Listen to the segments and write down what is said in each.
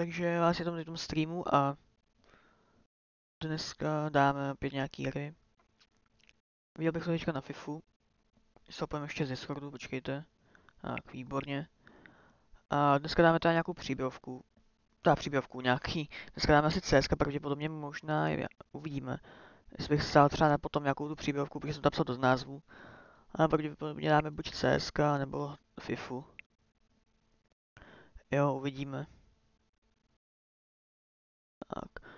Takže vás je tam tom streamu a dneska dáme opět nějaký hry. Viděl bych to teďka na FIFU. Stopujeme ještě ze Discordu, počkejte. Tak, výborně. A dneska dáme tady nějakou příběhovku. Ta příběhovku nějaký. Dneska dáme asi CSK, pravděpodobně možná, je, uvidíme. Jestli bych stál třeba na potom nějakou tu příběhovku, protože jsem to psal do názvu. A pravděpodobně dáme buď CSK nebo FIFU. Jo, uvidíme. Tak,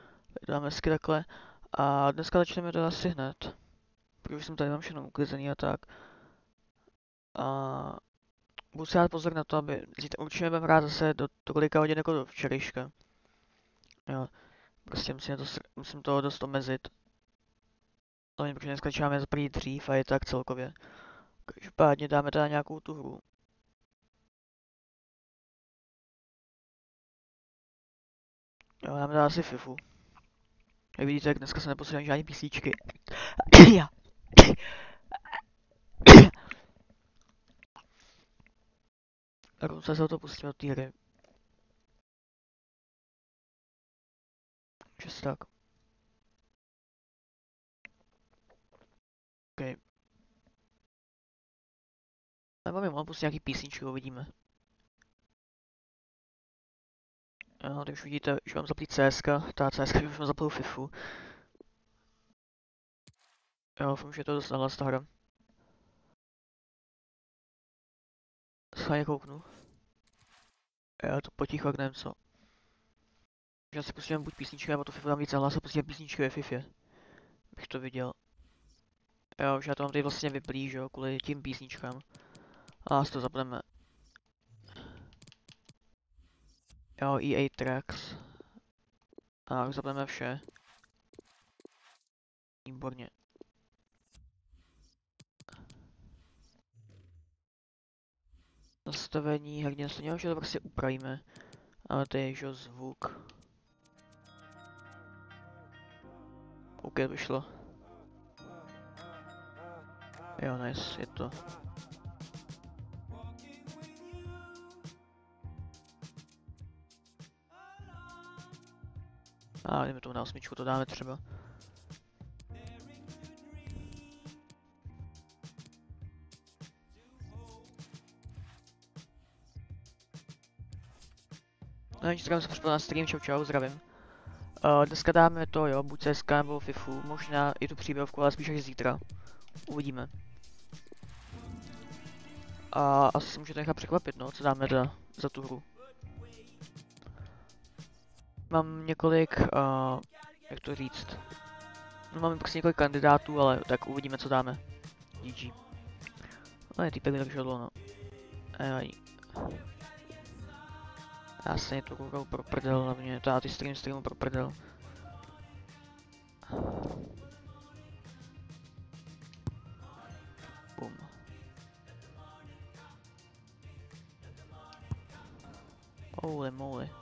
dáme hezky takhle. A dneska začneme to asi hned. Protože jsem tady mám všechno uklizený a tak. A budu si dát pozor na to, aby zítra určitě budeme hrát zase do tolika hodin jako do včerejška. Jo, prostě musím to, musím to dost omezit. Hlavně protože dneska začínáme zaprý dřív a je tak celkově. Každopádně dáme teda nějakou tu hru. Jo, dáme teda asi FIFU. Jak vidíte, jak dneska se neposílám žádný písíčky. Já. Tak se to pustíme do té hry. Čes tak. OK. Nebo mi mohl pustit nějaký písničky, uvidíme. Jo, teď už vidíte, že mám zaplý CSK, ta CSK už mám zaplou FIFU. Jo, už je to dost nahlas ta hra. Schválně kouknu. Já to potichu, jak nevím co. Já si pustím buď písničky, nebo to FIFA dám víc hlas a pustím písničky ve FIFA. Bych to viděl. Jo, už já to mám tady vlastně vyplý, že jo, kvůli tím písničkám. A to zapneme. Jo, EA Tracks. Tak, zapneme vše. Výborně. Nastavení herně nastavení, že to prostě upravíme. Ale to je, že zvuk. OK, vyšlo. Jo, nice, je to. A jdeme tomu na osmičku, to dáme třeba. No nic, se přišel na stream, čau čau, zdravím. Uh, dneska dáme to jo, buď CSK nebo FIFU, možná i tu příběhovku, ale spíš až zítra. Uvidíme. A asi se můžete nechat překvapit, no, co dáme za, za tu hru. Mám několik, uh, jak to říct. No, máme prostě několik kandidátů, ale tak uvidíme, co dáme. GG. No je týpek tak žadlo, no. Aj, já se to koukal pro prdel hlavně, to já ty stream streamu pro prdel. Bum. Holy moly.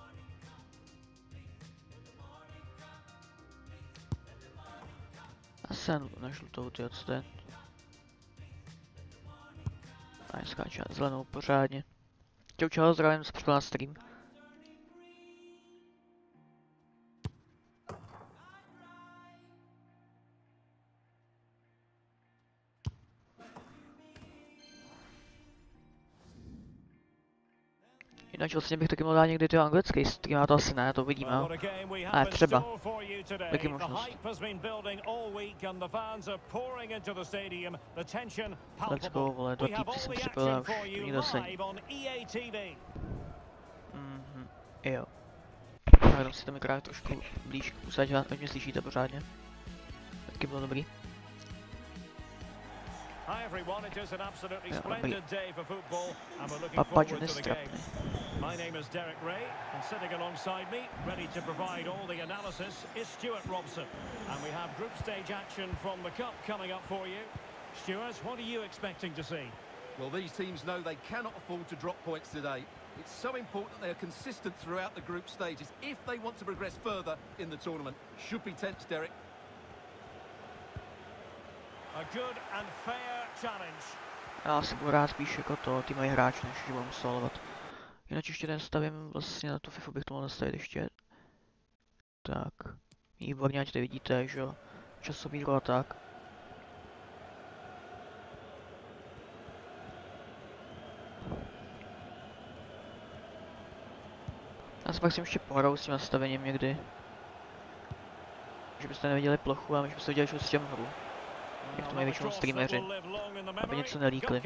Jsem na žlutou ty co je? A skáče zelenou pořádně. Čau čau, zdravím se na stream. Jinak vlastně bych taky mohl dát někdy ty anglický stream, a to asi ne, to uvidíme. Ale třeba. Taky možnost. Let's go, vole, dva týpci jsem připojil už nikdo se Mhm, jo. Já si to mikrofon trošku blíž usadit, ať mě slyšíte pořádně. Taky bylo dobrý. Hi everyone, it is an absolutely splendid day for football and we're looking forward to the game. My name is Derek Ray and sitting alongside me, ready to provide all the analysis, is Stuart Robson. And we have group stage action from the Cup coming up for you. Stuart, what are you expecting to see? Well, these teams know they cannot afford to drop points today. It's so important that they are consistent throughout the group stages if they want to progress further in the tournament. Should be tense, Derek. Já si budu rád spíš jako to, ty mají hráč, než že budu solovat. Jinak ještě nestavím, vlastně na tu FIFU bych to mohl nastavit ještě. Tak, výborně, ať to vidíte, že jo, časomíru a tak. Já se pak si ještě pohraju s tím nastavením někdy. Že byste neviděli plochu a my byste viděli s těm hru. Jak to mají většinou streameři. Aby něco nelíkli.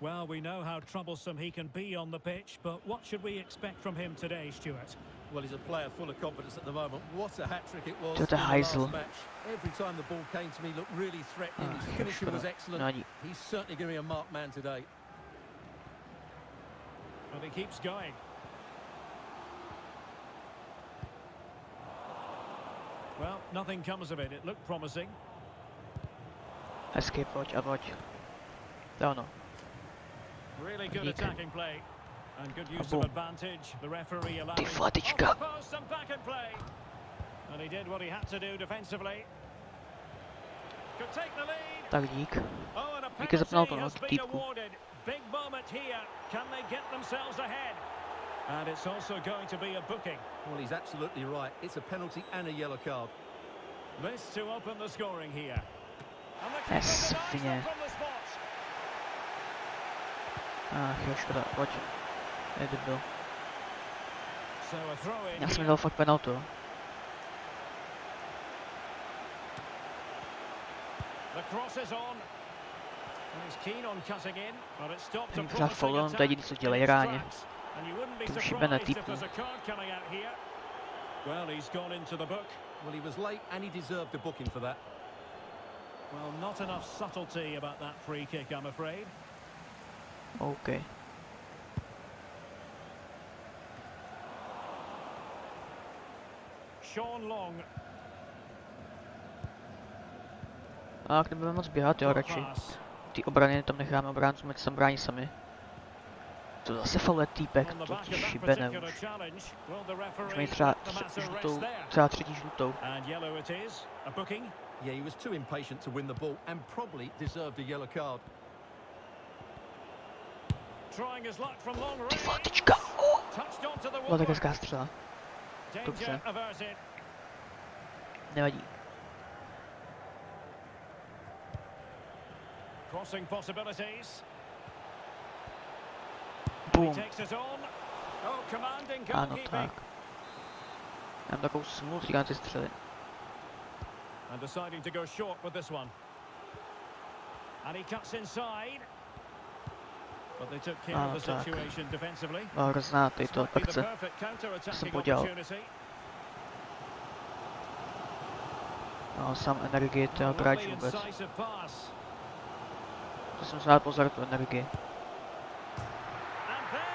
Well, we know how troublesome he can be on the pitch, but what should we expect from him today, Stuart? Well, he's a player full of confidence at the moment. What a hat-trick it was To in the the last match. Every time the ball came to me, looked really threatening. Ah, His już finishing was excellent. No. He's certainly going to be a marked man today. And he keeps going. Well, nothing comes of it. It looked promising. Escape, a pojď. To je ono. Really good attacking play. And good use of advantage. The referee. Off the post and back in play. And he did what he had to do defensively. Could take the lead. Tak dík. Oh, and a Díky za penalty no, has tu been awarded. Big moment here. Can they get themselves ahead? And it's also going to be a booking. Well, he's absolutely right. It's a penalty and a yellow card. This to open the scoring here. And the Yes, denies them Finie. from the spot. Ach jo, škoda, pojď. Je debil. So a throw in Já jsem here. dal fakt penaltu. The cross is on. And he's keen on cutting in, but it's stopped a Není pořád promising faul, on to je attack jediný, co in dělají its ráně. tracks. And you wouldn't be To šibe na surprised if typu. there's a card coming out here. Well, he's gone into the book. Well, he was late and he deserved a booking for that. Well, not enough subtlety about that free kick, I'm afraid. OK. Sean Long. A jak nebudeme moc běhat, jo, good radši. Ty obrany tam necháme obráncům, ať se tam brání sami. To zase faule týpek, to ti šibene už. Už mají třeba let the tř- matter rest žlutou, třeba třetí žlutou. Yeah, he was too impatient to win the ball and probably deserved a yellow card. Trying his luck from long range. Touched onto woodwork. hezká střela. dobře. Danger averted. Nevadí. Crossing possibilities. He Boom. takes it on. Oh, commanding Ano, goalkeeping. tak. Já mám takovou smůlu, říkám ty střely. And deciding to go short with this one. And he cuts inside. But they took care Ano, of the tak. situation defensively. Byla hrozná tady This to might be the akce. perfect counter-attacking podělal. opportunity. No, sám energii, to je hráč Si dát pozor, tu energii.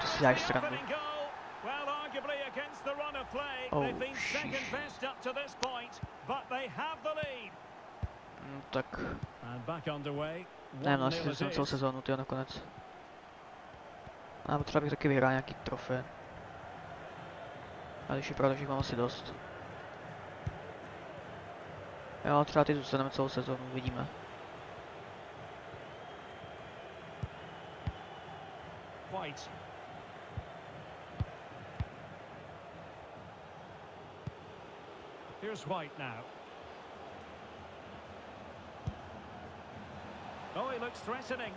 To si děláš the srandu. Oh, the lead. Hm, tak, nevím, 1-0 asi jsem celou sezónu, ty nakonec. A potřeba bych taky vyhrál nějaký trofej. A když je pravda, že jich mám asi dost. Jo, třeba ty zůstaneme celou sezónu, uvidíme. White. Here's White now. Oh, he looks threatening.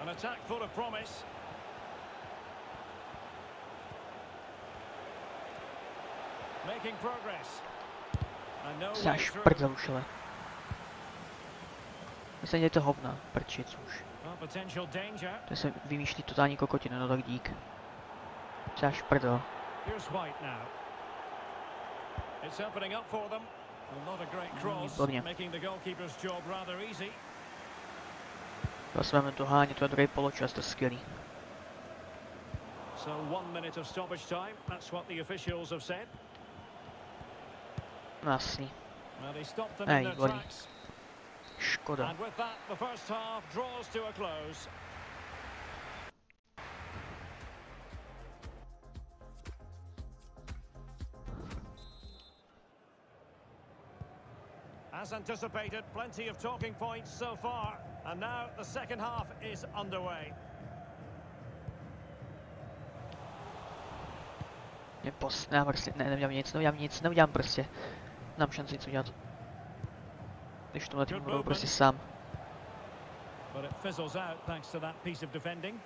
An attack full of promise. Making progress. And no way Sáš through. prdel už, ale. Myslím, že je to hovna, prčic už. Danger. To se vymýšlí totální kokotiny, no tak dík. Sáš prdel. Cross, Výborně. Zase to háně, to je druhý poločas, to je skvělý. So one minute of stoppage time. That's what the officials have said. No jasný. Well, they stopped them Hey, in their tracks. Škoda. As anticipated, plenty of talking points so far. And now the second half is underway. Mě pos... Ne, prostě, ne, neudělám nic, neudělám nic, neudělám prostě. Nemám šanci nic udělat. Když tohle tým budu prostě sám. But it fizzles out thanks to that piece of defending.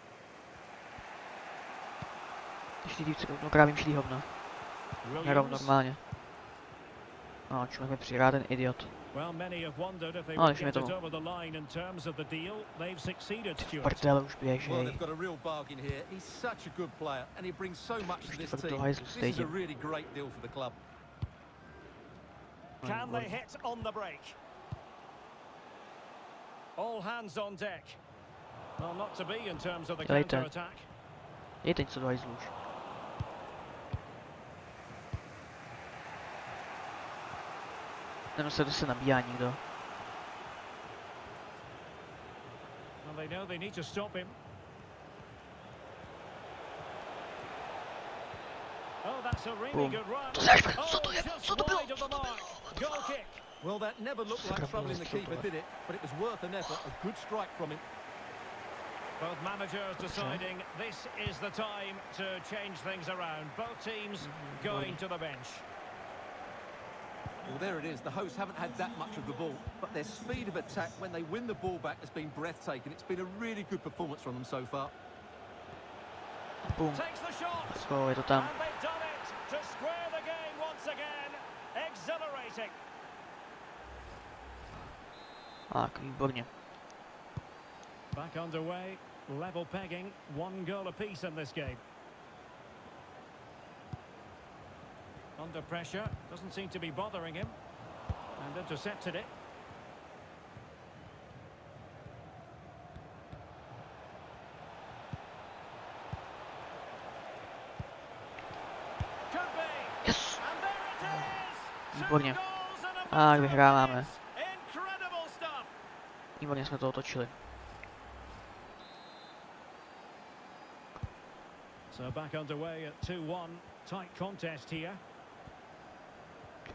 Když ty dívce no krávím šlý hovno. Hrajou Williams. normálně. No, člověk mi přirá ten idiot. Well, many have wondered if they No, would dejme get it tomu. over the line in terms of the deal. They've succeeded, Stuart. Prdele už Well, běžej. they've got a real bargain here. He's such a good player, and he brings so much to Už this to fakt do team. hajzlu This is a stejně. really great deal for the club. Can they hit on the break? All hands on deck. Well, not to be in terms of the Dělejte. counter-attack. Dejte něco do hajzlu už. Nevím, se to se nabíjá nikdo. Well, they know they need to stop him. Oh, that's a really Boom. good run. Oh, co to je- just co to bylo? wide of the mark. Goal kick. Well, that never looked like Sakra, troubling the keeper, did it? But it was worth an effort. A good strike from him. Both managers deciding this is the time to change things around. Both teams going to the bench. Well, there it is. The hosts haven't had that much of the ball, but their speed of attack when they win the ball back has been breathtaking. It's been a really good performance from them so far. Boom. Takes the shot. Let's go, je to tam. And they've done it to square the game once again. Exhilarating. Tak, výborně. Back underway, level pegging, one goal apiece in this game. Under pressure, doesn't seem to be bothering him. And intercepted it. Yes! And there it is. Two Výborně. goals and a Tak, vyhráváme. Výborně jsme to otočili. So back underway at 2-1. Tight contest here.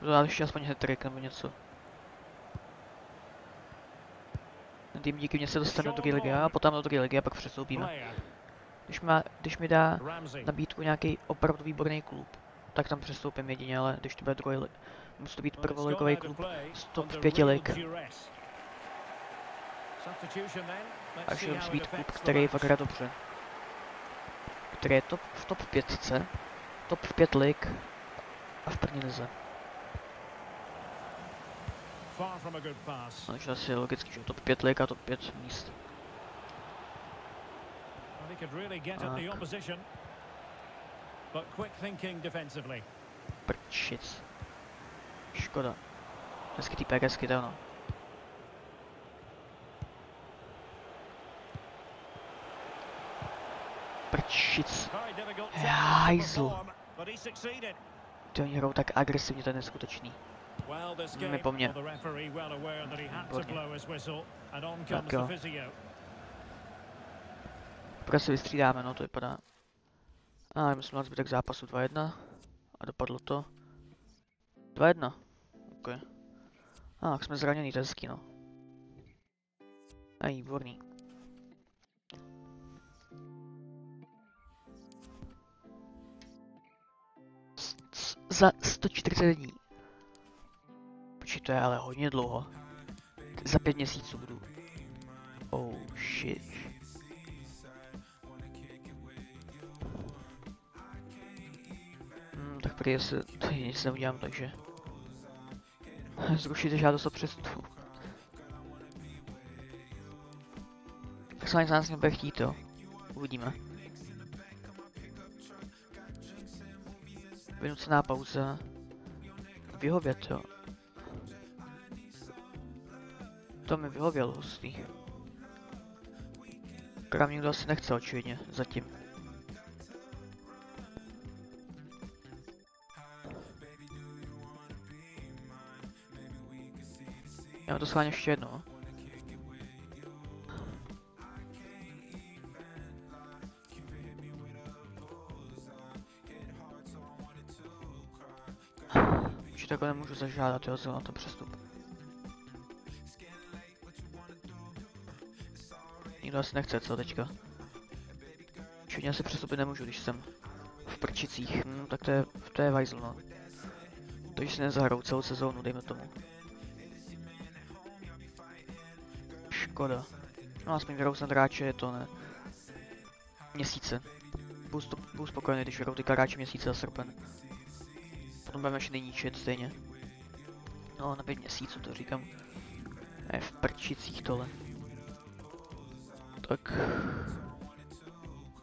Dát ještě aspoň hat nebo něco. Ten tým díky mně se dostane do druhé ligy a potom do druhé ligy a pak přestoupíme. Když, má, když mi dá nabídku nějaký opravdu výborný klub, tak tam přestoupím jedině, ale když to bude druhý musí to být prvoligový klub z top under 5 real lig. Takže how být klub, který hraje dobře. Který je top, v top 5, top 5 lig a v první lize. No, takže asi je logicky, že top 5 lig a top 5 míst. Tak. Prčic. Škoda. Hezky týpek, hezky to ano. Prčic. Hajzl. Ty oni hrajou tak agresivně, to je neskutečný. Game, po mně. Tak jo. Prostě se vystřídáme, no to vypadá. A my jsme na zbytek zápasu 2-1. A dopadlo to. 2-1. OK. A tak jsme zraněný, to je hezký, no. A výborný. Za 140 dní. Počkej, to je ale hodně dlouho. Za pět měsíců budu. Oh shit. Hmm, tak prý se tady nic neudělám, takže... Zrušíte žádost o přestup. Poslanec nás nebude chtít, jo. Uvidíme. Vynucená pauza. Vyhovět, jo. To mi vyhovělo, hustý. Kram nikdo asi nechce, očividně, zatím. Já to schválně ještě jednou. jako nemůžu zažádat, jo, na to přestup. Nikdo asi nechce, co teďka? Čili asi přestupy nemůžu, když jsem v prčicích, no, tak to je, to je vajzl, no. To, že si nezahrou celou sezónu, dejme tomu. Škoda. No aspoň vyhrou snad hráče je to ne. Měsíce. Budu, budu spokojený, když vyhrou ty hráče měsíce a srpen. Potom budeme ještě ničit stejně. No, na pět měsíců to říkám. Je v prčicích tohle. Tak.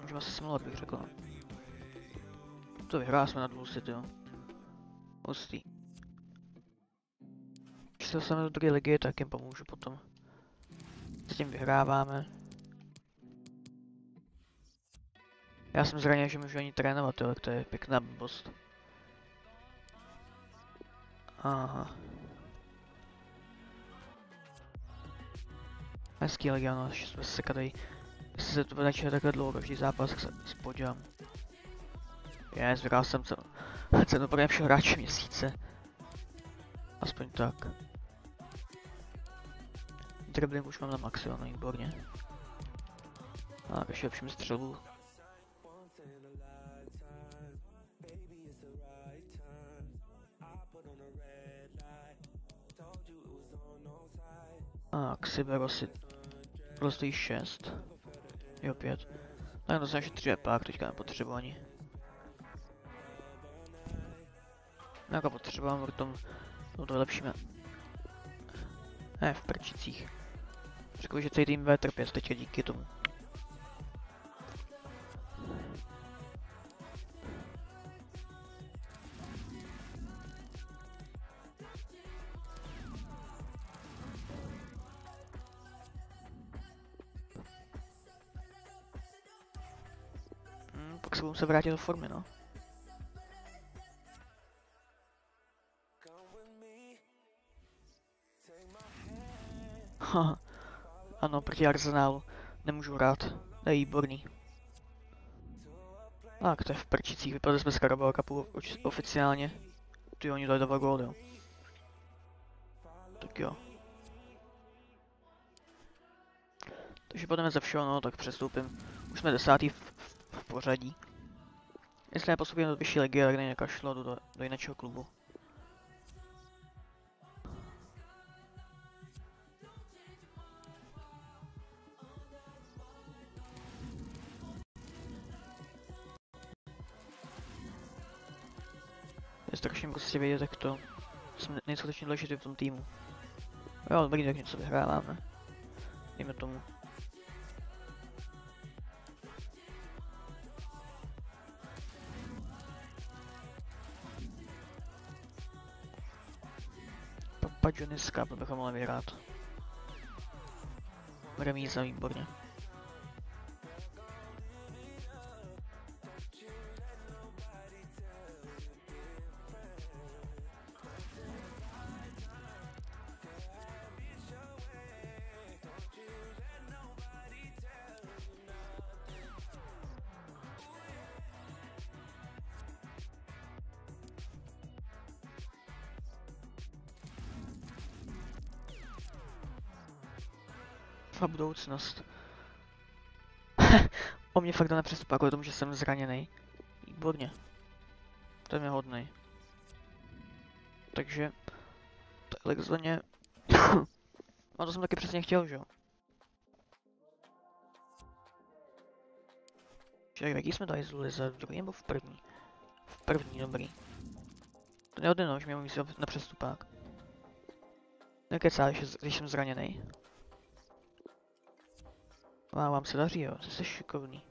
Můžeme se simulovat, bych řekl. no. To vyhrá jsme na dvou city, jo. Hustý. Když se dostaneme do druhé ligy, tak jim pomůžu potom. S tím vyhráváme. Já jsem zraněn, že můžu ani trénovat, ale to je pěkná blbost. Aha. Hezký legion, až jsme se tady. Jestli se to načítat takhle dlouho, každý zápas, se spodívám. Je, zvyral jsem cenu. Cenu pro nejlepšího hráče měsíce. Aspoň tak. Dribbling už mám na maximum, výborně. A ještě lepším střelu. A Xibero si Prostě 6. Jo 5. Tak to jsem ještě 3 pák, teďka nepotřebuji ani. Jako potřebujeme, potom to vylepšíme. Ne, v prčicích. Řekl, že celý tým bude trpět teďka díky tomu. Pak se vrátit do formy, no. Ano, proti Arsenálu. Nemůžu hrát. To je výborný. Tak, to je v prčicích. Vypadli jsme z Carabao Cupu oficiálně. Ty oni dali dva góly, jo. Tak jo. Takže půjdeme ze všeho, no, tak přestoupím. Už jsme desátý v, v, v pořadí. Jestli nepostupíme do vyšší legie, tak nekašlo do, do, do jiného klubu. Je strašně prostě vědět, jak to jsme neskutečně důležitý v tom týmu. Jo, dobrý, tak něco vyhráváme. Dejme tomu. Papa Johnny's Cup, bychom mohli vyhrát. Remíza, výborně. Budoucnost. o mě fakt to nepřestupá kvůli tomu, že jsem zraněný. Výborně. To je mě hodnej. Takže... To je takzvaně... A to jsem taky přesně chtěl, že jo? Čili jaký jsme dali z Lize? V druhý nebo v první? V první, dobrý. To neodeno, že mě můžu na přestupák. Nekecá, když jsem zraněný. A vám se daří, jo, jsi šikovný.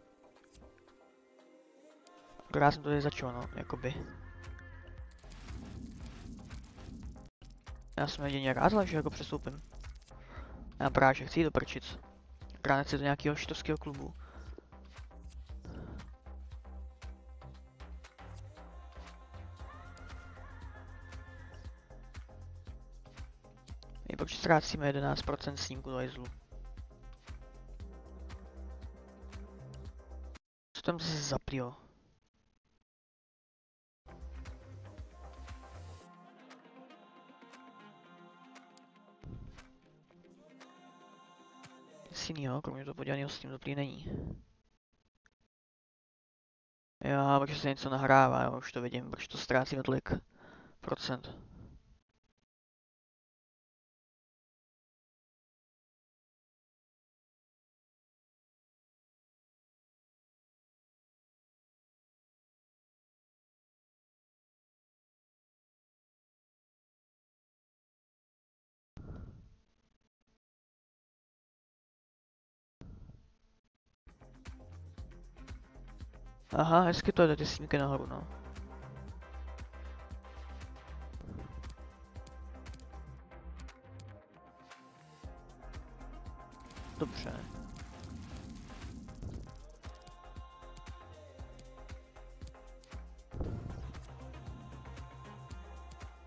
Akorát jsem to tady začal, no, jakoby. Já jsem jedině rád, že jako přestoupím. Já právě že chci jít do prčic. Akorát nechci do nějakého šitovského klubu. My proč ztrácíme 11% snímku do hajzlu? Tam se zaplilo? nic jiného, kromě toho podělaného s tím prý není. Jo, protože se něco nahrává, jo, už to vidím, proč to ztrácíme tolik procent. Aha, hezky to jde ty snímky nahoru, no. Dobře.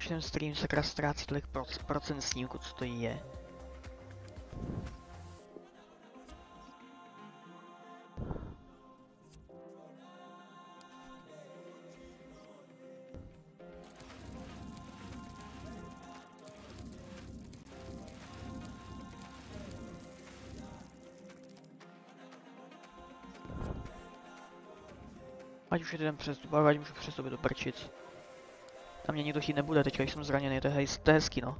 Ten stream sakra ztrácí tolik proc procent snímku, co to je. Už jeden přestup, ale ať můžu přestoupit do prčic. Tam mě nikdo chtít nebude, teďka jsem zraněný, to je, hej, to je hezký no.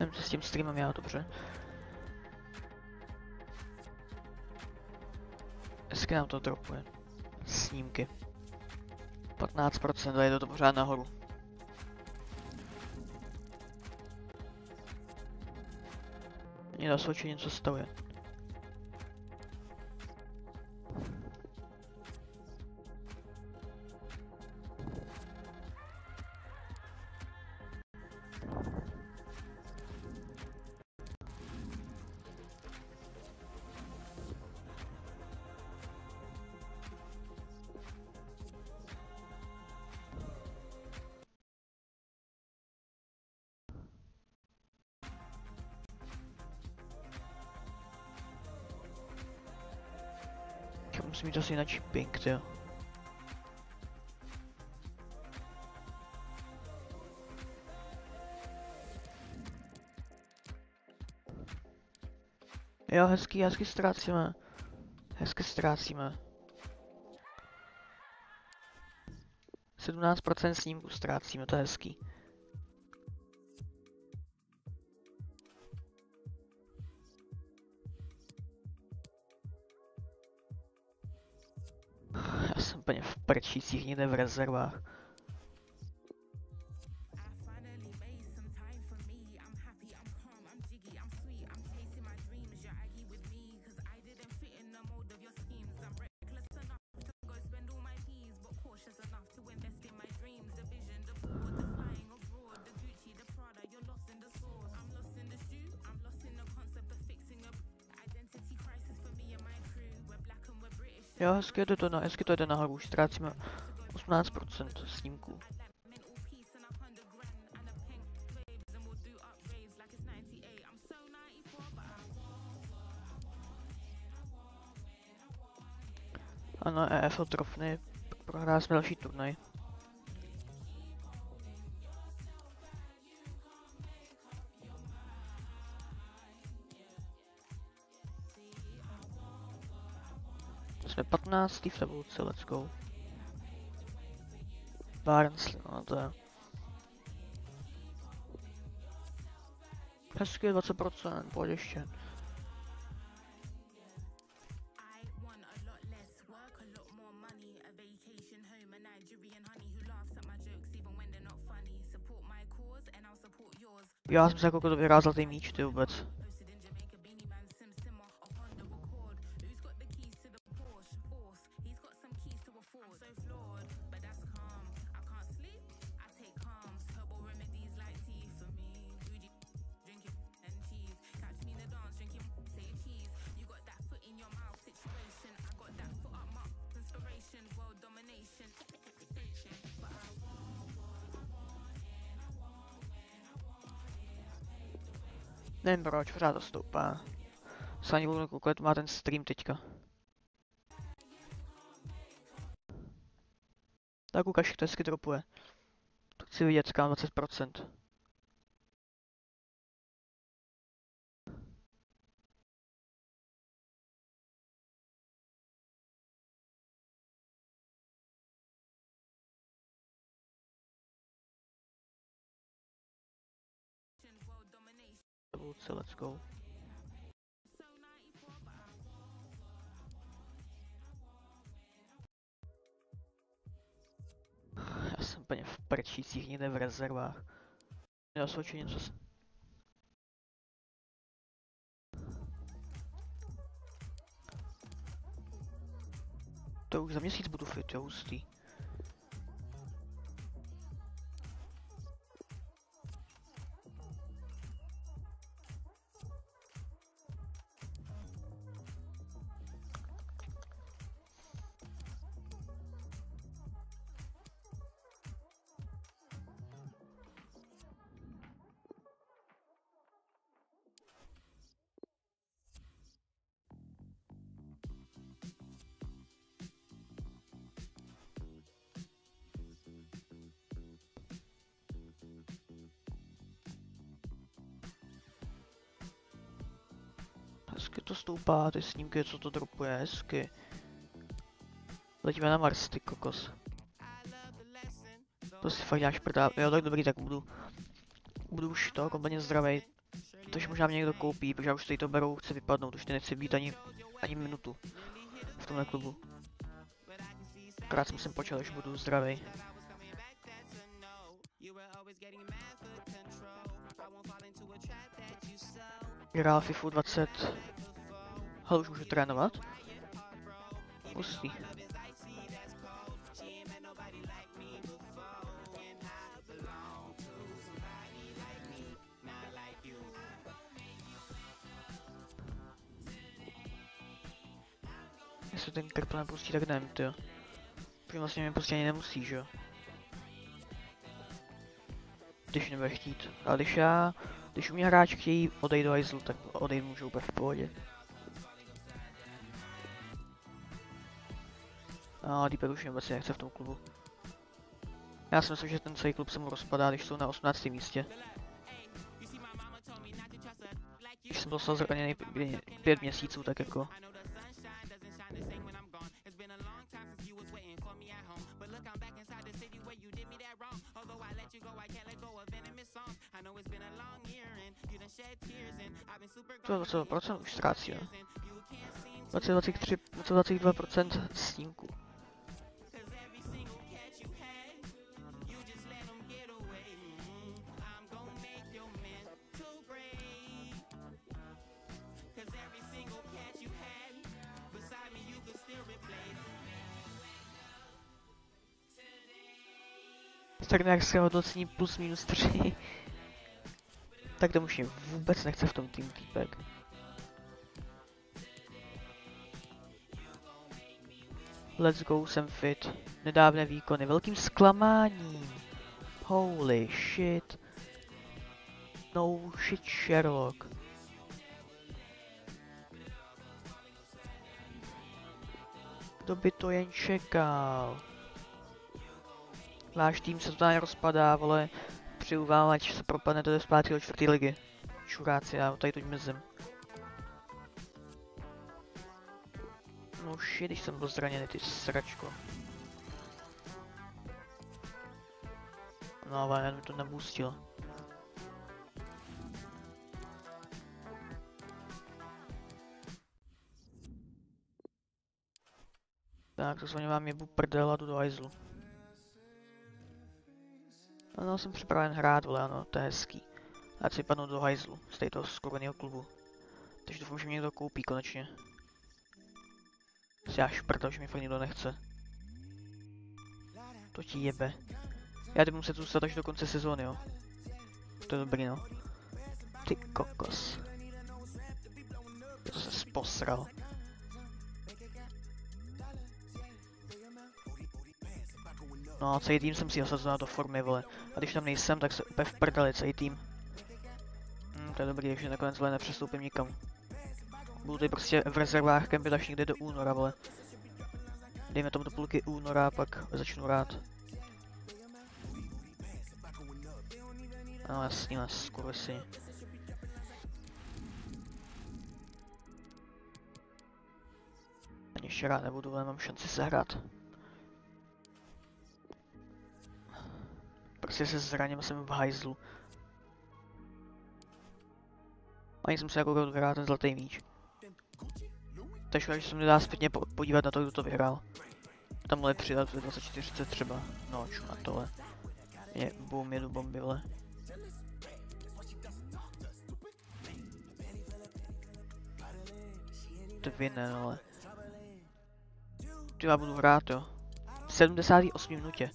Nevím, co s tím streamem já, dobře. Hezky nám to dropuje. Snímky. 15% a jde to pořád nahoru. Mě na něco stavuje. Asi jinak ping, jo. Jo, hezký, hezky ztrácíme. Hezky ztrácíme. 17% snímku ztrácíme, to je hezký. Úplně v prčících někde v hezky jde to, na, hezky to jde nahoru, už ztrácíme 18% snímků. Ano, EFL trofny, prohrál jsme další turnaj. Jsme 15. v tabulce, let's go. Barnsley, no to je. Hezky 20%, pojď ještě. Já jsem se jako to vyrázal ty míč, ty vůbec. Proč, pořád to stoupá. Se ani budu koukat, má ten stream teďka. Tak ukaž, to hezky dropuje. To chci vidět, skám 20%. Revoluce, let's go. Já jsem úplně v prčících někde v rezervách. Já jsem určitě něco s... To už za měsíc budu fit, jo, hustý. Hezky to stoupá, ty snímky, co to dropuje, hezky. Letíme na Mars, ty kokos. To si fakt děláš prdá. Jo, tak dobrý, tak budu... Budu už to kompletně zdravý. Takže možná mě někdo koupí, protože já už tady to beru, chci vypadnout, už nechci být ani, ani minutu v tomhle klubu. Krát jsem sem počal, že budu zdravý. Hrál FIFU 20. Hele, už můžu trénovat? Hustý. Jestli ten krpl nepustí, tak nevím, tyjo. Protože vlastně mě prostě ani nemusí, že jo? Když nebude chtít. Ale když já když u mě hráč chtějí odejít do hajzlu, tak odejít můžou úplně v pohodě. A Deeper už vůbec nechce v tom klubu. Já si myslím, že ten celý klub se mu rozpadá, když jsou na 18. místě. Když jsem dostal zraněný pět měsíců, tak jako... 22% už ztrácí, jo. 23, 22% snímku. Tak nějaké hodnocení plus minus 3. tak to už vůbec nechce v tom tým týpek. Let's go, jsem fit. Nedávné výkony, velkým zklamáním. Holy shit. No shit Sherlock. Kdo by to jen čekal? Váš tým se totálně rozpadá, vole. Přeju vám, ať se propadnete do zpátky do čtvrtý ligy. Čuráci, já tady tu mezím. No shit, když jsem byl zraněný, ty sračko. No ale mi to neboostil. Tak, to s vám jebu prdel a jdu do hajzlu. Ano, jsem připraven hrát, vole, ano, to je hezký. Ať si padnu do hajzlu z této skurveného klubu. Takže doufám, že mě někdo koupí konečně. Si já šprtal, že mi fakt nikdo nechce. To ti jebe. Já jdu muset zůstat až do konce sezóny, jo. To je dobrý, no. Ty kokos. To se sposral. No, celý tým jsem si osazoval do formy, vole. A když tam nejsem, tak se úplně v prdeli celý tým. Hm, to je dobrý, že nakonec vole nepřestoupím nikam. budu tady prostě v rezervách kempit až někde do února, vole. Dejme tomu do půlky února, pak začnu hrát. No jasně, skurvisi. Ani ještě rád nebudu, ale mám šanci se hrát. Prostě se zraním, jsem v hajzlu. Ani jsem se jako vyhrál ten zlatý míč. Je škoda, že se mi nedá zpětně po podívat na to, kdo to vyhrál. Tam mohli přidat v 24 třeba. No, ču na tohle. Je, boom, jedu bomby, vole. Dvě ne, ale. Ty já budu hrát, jo. V 78 minutě.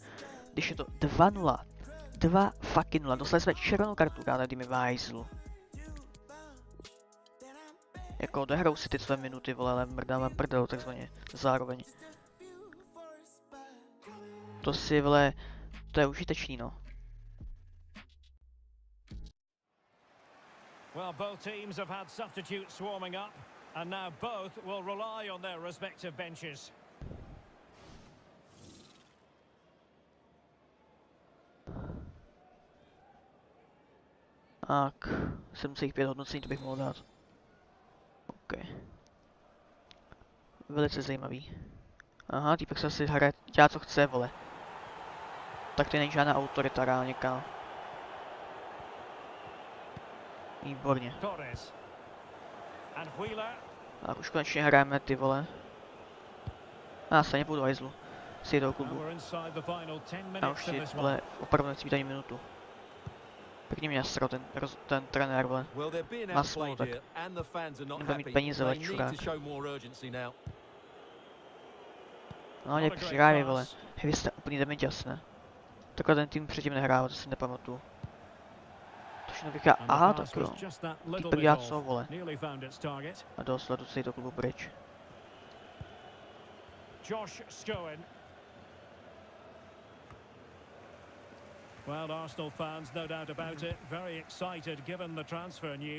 Když je to 2-0. 2 fucking 0. Dostali jsme červenou kartu, káda, kdy mi vájzlu. Jako odehrou si ty své minuty, vole, ale mrdávám prdel, takzvaně. Zároveň. To si, vole, to je užitečný, no. Well, both teams have had substitutes swarming up, and now both will rely on their respective benches. Tak, 7,5 hodnocení to bych mohl dát. OK. Velice zajímavý. Aha, týpek se asi hraje, dělá co chce, vole. Tak to není žádná autorita reálně, kámo. Výborně. Tak už konečně hrajeme ty vole. Já se nepůjdu hajzlu. Si do klubu. we're inside the final 10 Já už si vole opravdu nechci být ani minutu. Pěkně mě nasral ten, ten trenér vole. Being Má smůlu, tak nebude mít peníze, ale čurák. No mě přirávě vole. Hej, vy jste úplný dementěs, ne? Takhle ten tým předtím nehrál, to si nepamatuju. To všechno the aha, tak jo. Týpek dělá co, vole. A dost ledu si do klubu pryč. Josh Scowen. Well, Arsenal fans, no doubt about it, very excited given the transfer news.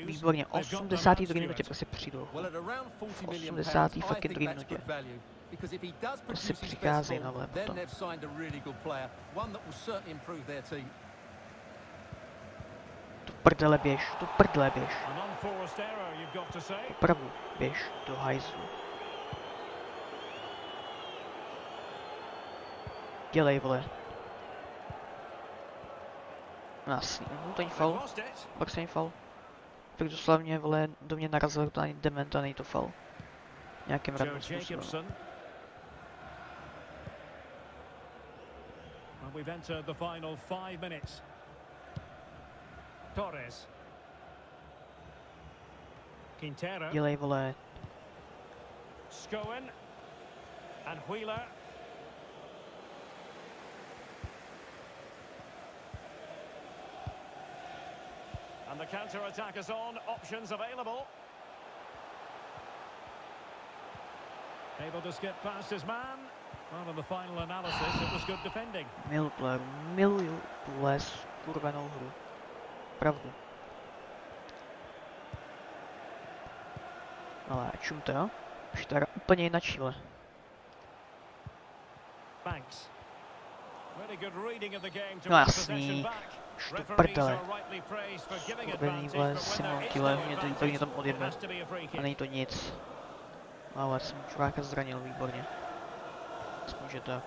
Výborně, They've got the 82. man, minutě prostě přijdou. Well, at around 40 million 80. pounds, I fucking think druhý that's minutě. best přicházejí na form, vole then potom. they've signed a really good player, one that will certainly improve their team. Tu prdele běž, tu prdele běž. Opravdu, běž do hajzlu. Dělej, vole. Jasný, no to není it. Pak se není faul. Tak doslovně, vole, do mě narazil to ani dement a není to faul. Nějakým random způsobem. Well, we've entered the final five minutes. Torres. Quintero. Dělej, vole. Scowen. And Wheeler. And the counter-attack is on. Options available. Able to skip past his man. Well, in the final analysis, it was good defending. Miluju tuhle hru, miluju tuhle skurvenou hru. Pravdu. Ale čum to jo? Už teda úplně jinačí, vole. Banks. Really good reading of the game to No possession back. Už to Referees prdele. but when Simon no mě to úplně tam odjebe. a není to nic. Ale jsem čuráka zranil, výborně. Aspoň, že tak.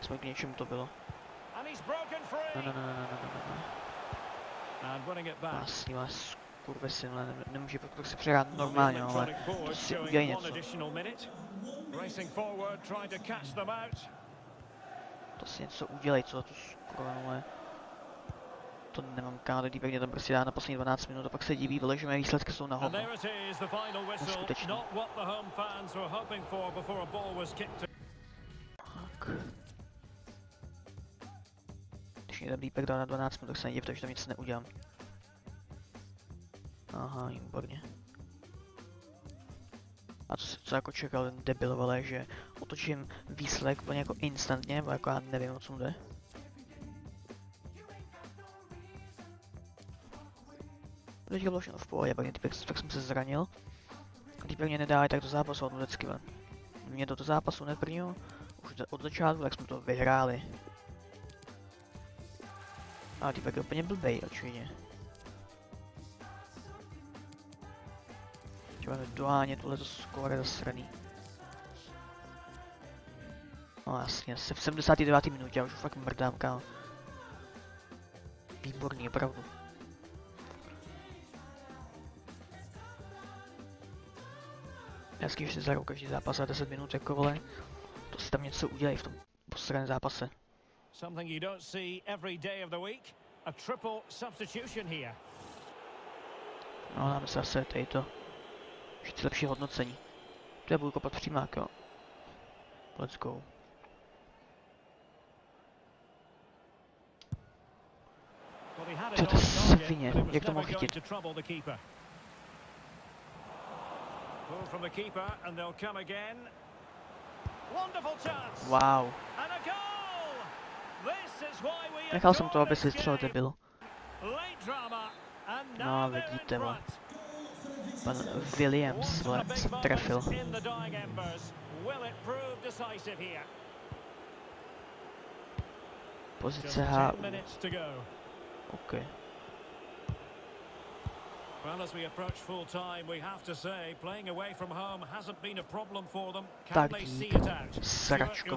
Aspoň k něčemu to bylo. No, no, no, no, no, no, no, no. Vlastně vás kurve synle, ne, nemůže prostě si přehrát normálně, ale to si one něco. additional minute. Racing forward, trying to si něco udělej, co tu ale... To nemám káde, týpek mě tam prostě dá na poslední 12 minut a pak se diví, vole, že mé výsledky jsou na hovno. Neskutečný. Tak. Když mě ten týpek dal na 12 minut, tak se nedivte, že tam nic neudělám. Aha, výborně. A co, co jako čekal ten debil, vole, že otočím výsledek úplně jako instantně, nebo jako já nevím, o co jde. Teďka bylo všechno v pohodě, pak, týpek, tak jsem se zranil. Týpek mě nedá tak do zápasu od vždycky ven. Mě do toho zápasu neprnil, už od začátku, tak jsme to vyhráli. A týpek je úplně blbej, očividně. Třeba dohánět tohleto skóre zasraný. No jasně, se v 79. minutě, já už fakt mrdám, kámo. Výborný, opravdu. Hezky, že si zahrou každý zápas za 10 minut, jako vole. To si tam něco udělají v tom posledním zápase. Something you don't see every day of the week. A triple substitution here. No, dáme se zase tady to. Ještě lepší hodnocení. To je budu kopat přímák, jo. Let's go. Co to svině, jak to mohl chytit? Wow. Nechal jsem to, aby si střel debil. No, vidíte. Front. Pan One Williams, of vole, the big jsem moments trefil. in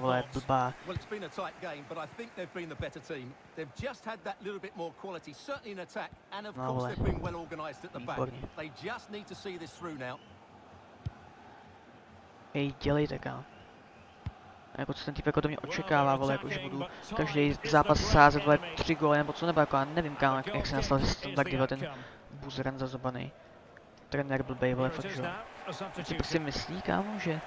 vole, thoughts? blbá. Well, it's been a tight game, but I think they've been the better team. They've just had that little bit more quality, certainly in attack, and of No course they've been well organised at the back. Výborně. They just need to see this through now. Hej, dělejte, kámo. A jako co ten týpek ode mě očekává, vole, jako že budu každý zápas sázet, vole, tři góly, nebo co, nebo jako já nevím, kámo, jak, jak se nastal, že se to tak ten buzeren zazobaný. Trenér blbej, vole, fakt, že jo. Typ si myslí, kámo, že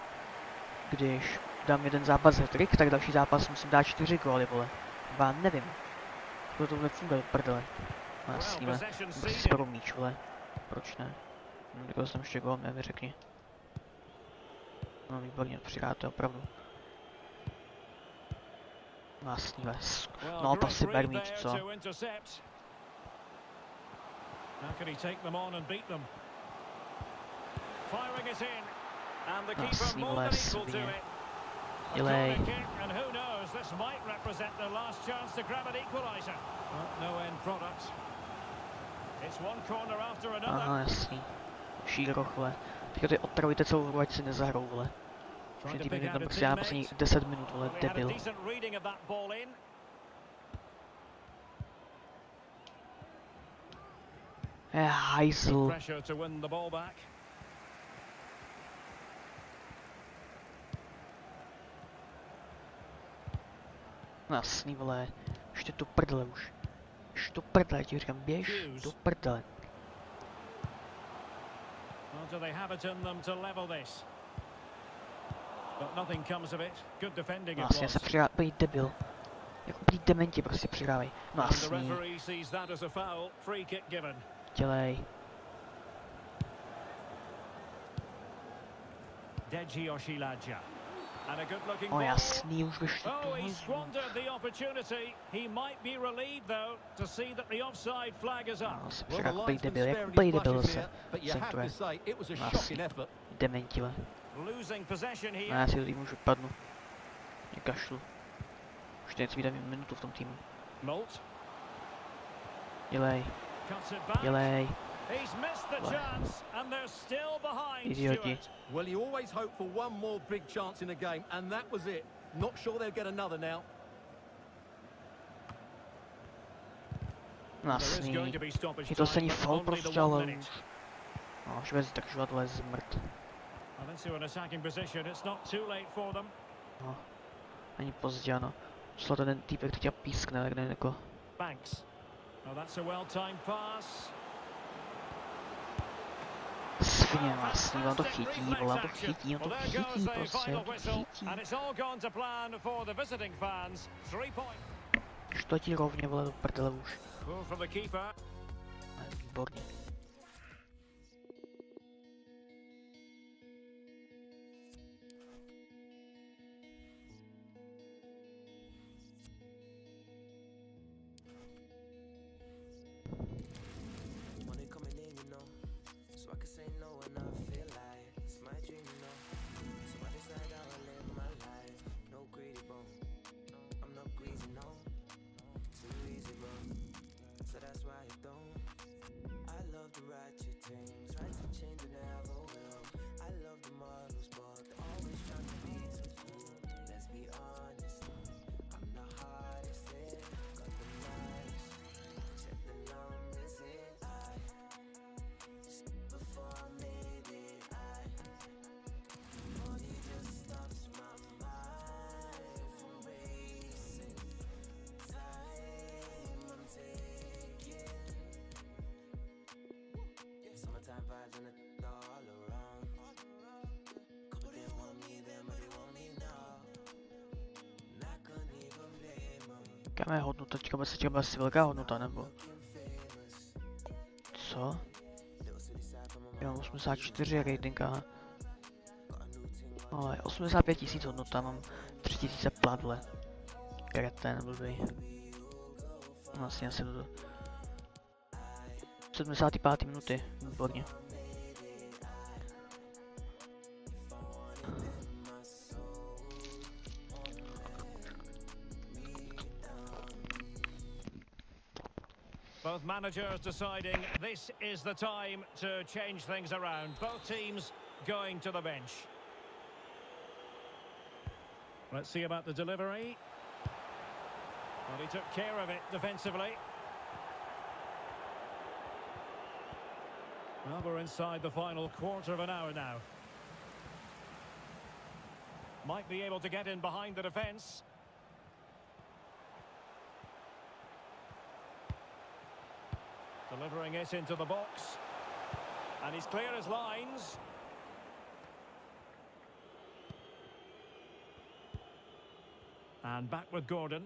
když dám jeden zápas hat tak další zápas musím dát čtyři góly, vole. Já nevím. Jako to tohle funguje, prdele. No jasný, vole. Prostě si míč, vole. Proč ne? Hm, Jako jsem ještě gól, mi řekni. No výborně, přidáte opravdu. No sk- No, to si ber míč, co? How can he take them on and beat them? Firing it in. And the No, keeper more than equal to svině. it. A kick, and who knows, this might represent their last chance to grab an equaliser. Well, no end product. It's one corner after ah, another. Aha, jasný. Šíroch, vole. Teďka ty otravujte celou hru, ať si nezahrou, vole. Trying Že to ty tam prostě já teammate. posledních 10 minut, vole, Well, he had a debil. No jasný, vole. Ještě do prdele už. Ještě do prdele, ti říkám, běž prdele. Well, do they have it in them to level this? But nothing comes of it. Good defending No it jasně, was. se přidá, úplný debil. Jako úplný dementi prostě přidávají. No jasný, referee sees that as a foul. Free kick given. dělej. Deji Oshilaja. And a good looking No ball. jasný, už běž do Oh, he toho. squandered the opportunity. He might be relieved, though, to see that the offside flag is up. No, se Well, přidá the úplný linesman debil, jak spared úplný his debil blushes zase. here, but you have Centruje. to say it was a No, shocking jasný. effort. Dementi, vole. Losing possession No here. já si do týmu už vypadnu. Mě kašlu. Už teď mi dám minutu v tom týmu. Molt Dělej, cuts it back. Dělej. He's missed the Well. chance, and they're still behind. Idioti. Well, you always hope for one more big chance in a game, and that was it. Not sure they'll get another now. No be stoppage Je to stejný the prostě, ale. No, už bez zdržovat, ale zmrt. And into an attacking position. It's not too late for them. No. Ani pozdě, ano. Šlo to ten týpek, teď tě pískne, tak nevím, jako. Banks. Oh, that's a well-timed pass. Svině vlastní, on to chytí, vole, on to chytí, on to Well, Jaká je hodnota? Bude se třeba asi velká hodnota, nebo? Co? Já mám 84 rating, aha. Ale 85 tisíc hodnota, mám 3000 pladle. Kreten blbý. Vlastně asi do 75. minuty, výborně. Both managers deciding this is the time to change things around. Both teams going to the bench. Let's see about the delivery. Well, he took care of it defensively. Well, we're inside the final quarter of an hour now. Might be able to get in behind the defence. Delivering it into the box. And he's clear as lines. And back with Gordon.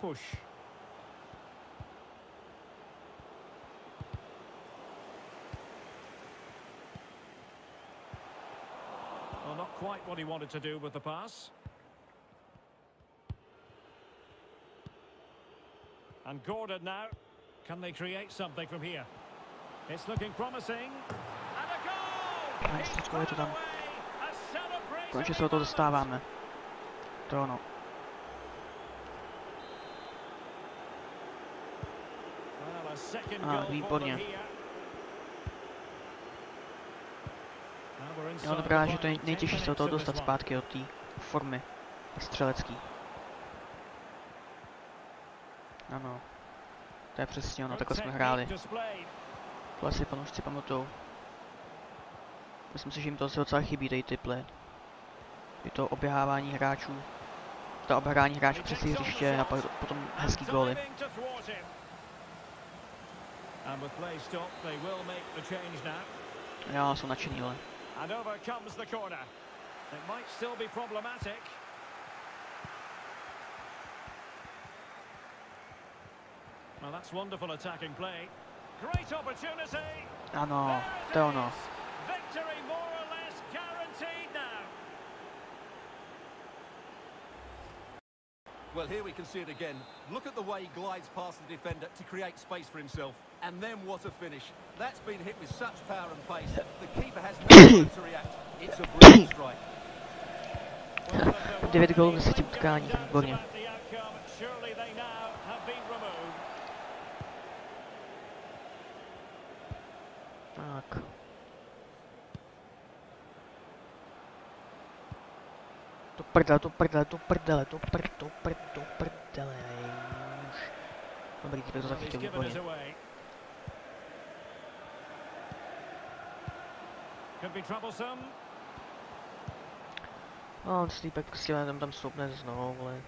Push. Well, not quite what he wanted to do with the pass. And Gordon now. Can they create something from here? It's looking promising. And a goal! Nice, let's go to celebration Konečně se do toho dostáváme. To je ono. A Ah, výborně. Jo, dobrá, že to je nejtěžší 10 se do toho dostat zpátky do té formy střelecký. Ano. To je přesně ono, takhle jsme hráli. To asi fanoušci pamatujou. Myslím si, že jim to asi docela chybí, tady ty play. Je to oběhávání hráčů, to obhrání hráčů přes hřiště a pak potom hezký góly. Já jsem nadšený, ale. Well, that's wonderful attacking play. Great opportunity. Ano, There to je it ono. is. Victory more or less guaranteed now. Well, here we can see it again. Look at the way he glides past the defender to create space for himself. And then what a finish. That's been hit with such power and pace. That the keeper has no time to react. It's a brilliant strike. Well, if there were Devět gólů Tak. To prdele, to prdele, to prdele, to prd, to prd, to prdele. Už. Dobrý, teď to zachytil výborně. troublesome. No, on slípek s tělem tam stoupne znovu, ale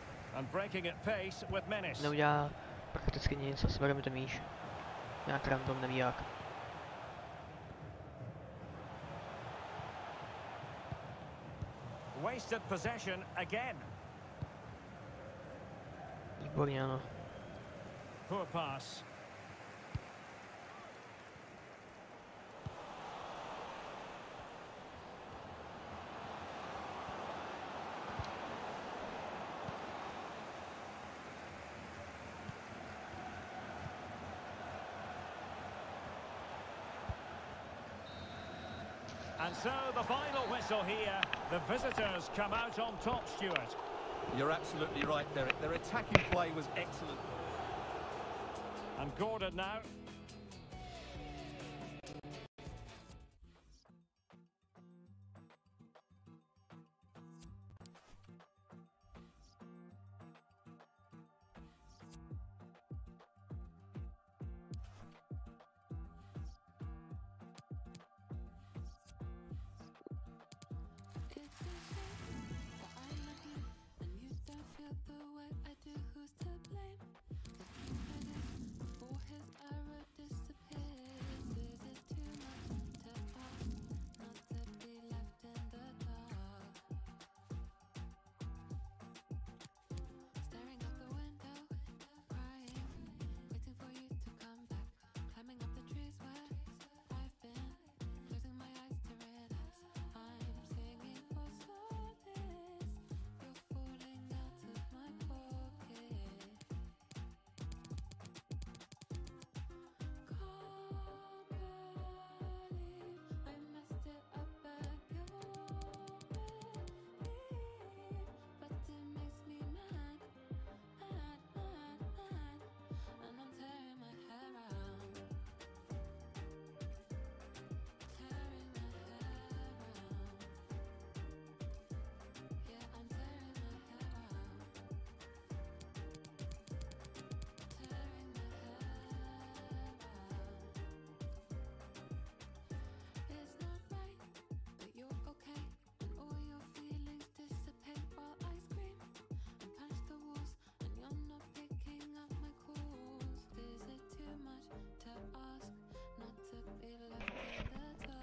neudělá prakticky nic, asi bereme to míš. Nějak random, neví jak. Wasted possession again. Výborně. Poor pass. And so the final whistle here. The visitors come out on top, Stuart. You're absolutely right, Derek. Their attacking play was excellent. And Gordon now.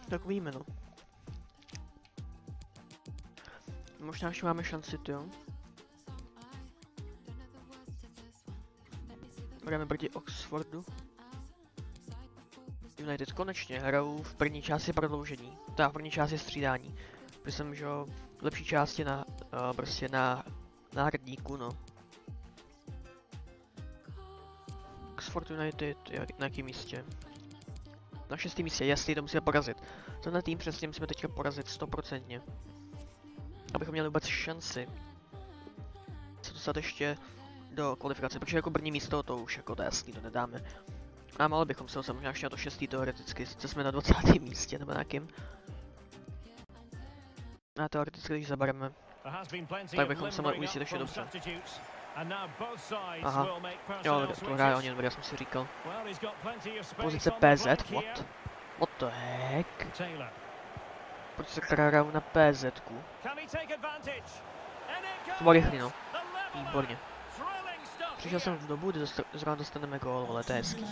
Tak uvidíme, no. Možná ještě máme šanci, ty jo. Hrajeme proti Oxfordu. United konečně hrajou v první části prodloužení. Ta v první části střídání. Myslím, že v lepší části na, uh, prostě na náhradníku, no. Oxford United, jak, na jakém místě? Na šestém místě, jasný, to musíme porazit. Tenhle tým přesně musíme teďka porazit stoprocentně. Abychom měli vůbec šanci se dostat ještě do kvalifikace, protože jako první místo to už jako to jasný, to nedáme. A mali bychom se dostat možná ještě na to šestý teoreticky, sice jsme na 20. místě nebo nějakým. A teoreticky, když zabereme, Tak bychom se mohli ujistit ještě dobře. Aha. Jo, to hraje oni já jsem si říkal. Pozice PZ, what? What the heck? Pozice, která hrajou na PZ. -ku. To bylo rychlý, no. Výborně. Přišel jsem v dobu, kdy zrovna dostaneme gól, ale to je hezký.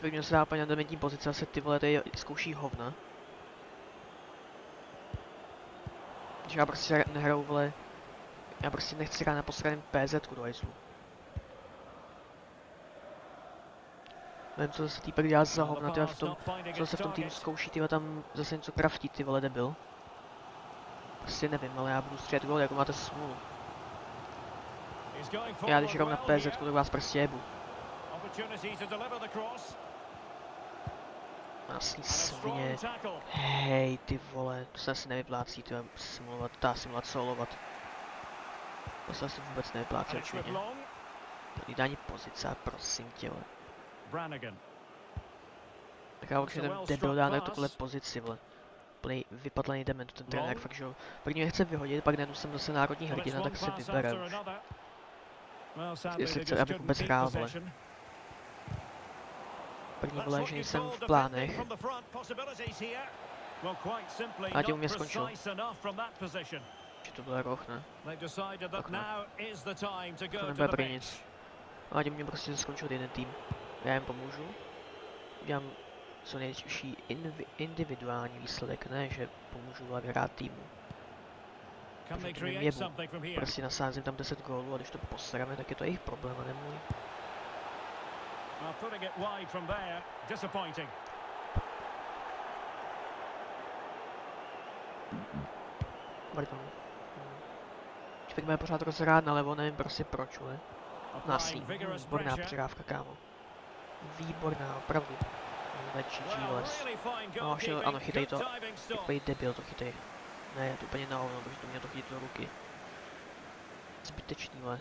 První se dá úplně na dementní pozice, asi ty vole tady zkouší hovna. Že já prostě nehraju, vole, já prostě nechci hrát na posraném PZ do hajzlu. Nevím, co se týpek dělá za hovna, tyhle v tom, co se v tom týmu zkouší, tyhle tam zase něco kraftí, ty vole debil. Prostě nevím, ale já budu střílet gól, jako máte smůlu. Já když hraju na PZ, tak vás prostě jebu. Masný svině. Hej, ty vole, to se asi nevyplácí, to simulovat, ta simulovat solovat. To se asi vůbec nevyplácí, očividně. Tady dání pozice, prosím tě, vole. Tak já určitě ten debil dá na tuhle pozici, vole. Plný vypadlený dement, ten trenér, fakt, že jo. První mě chce vyhodit, pak najednou jsem zase národní hrdina, tak si vybere už. Jestli chce, abych vůbec hrál, vole. První vole, že nejsem v plánech. A tím mě skončil. Že to byl roh, ne? Tak ne. To nebude prý nic. A tím mě prostě skončil jeden tým. Já jim pomůžu. Udělám co invi- individuální výsledek, ne, že pomůžu ale hrát týmu. Jebu. Prostě nasázím tam 10 gólů a když to posrame, tak je to jejich problém a ne můj. Well, putting it wide from there, disappointing. Pardon. Teď bude pořád rozhrát na levo, nevím prostě proč, ale. Nasí. Výborná přidávka, kámo. Výborná, opravdu. Well, Giles. No, šel- ano, chytej to. Takový debil to chytej. Ne, je to úplně na hovno, protože to mě to chytit do ruky. Zbytečný, ale.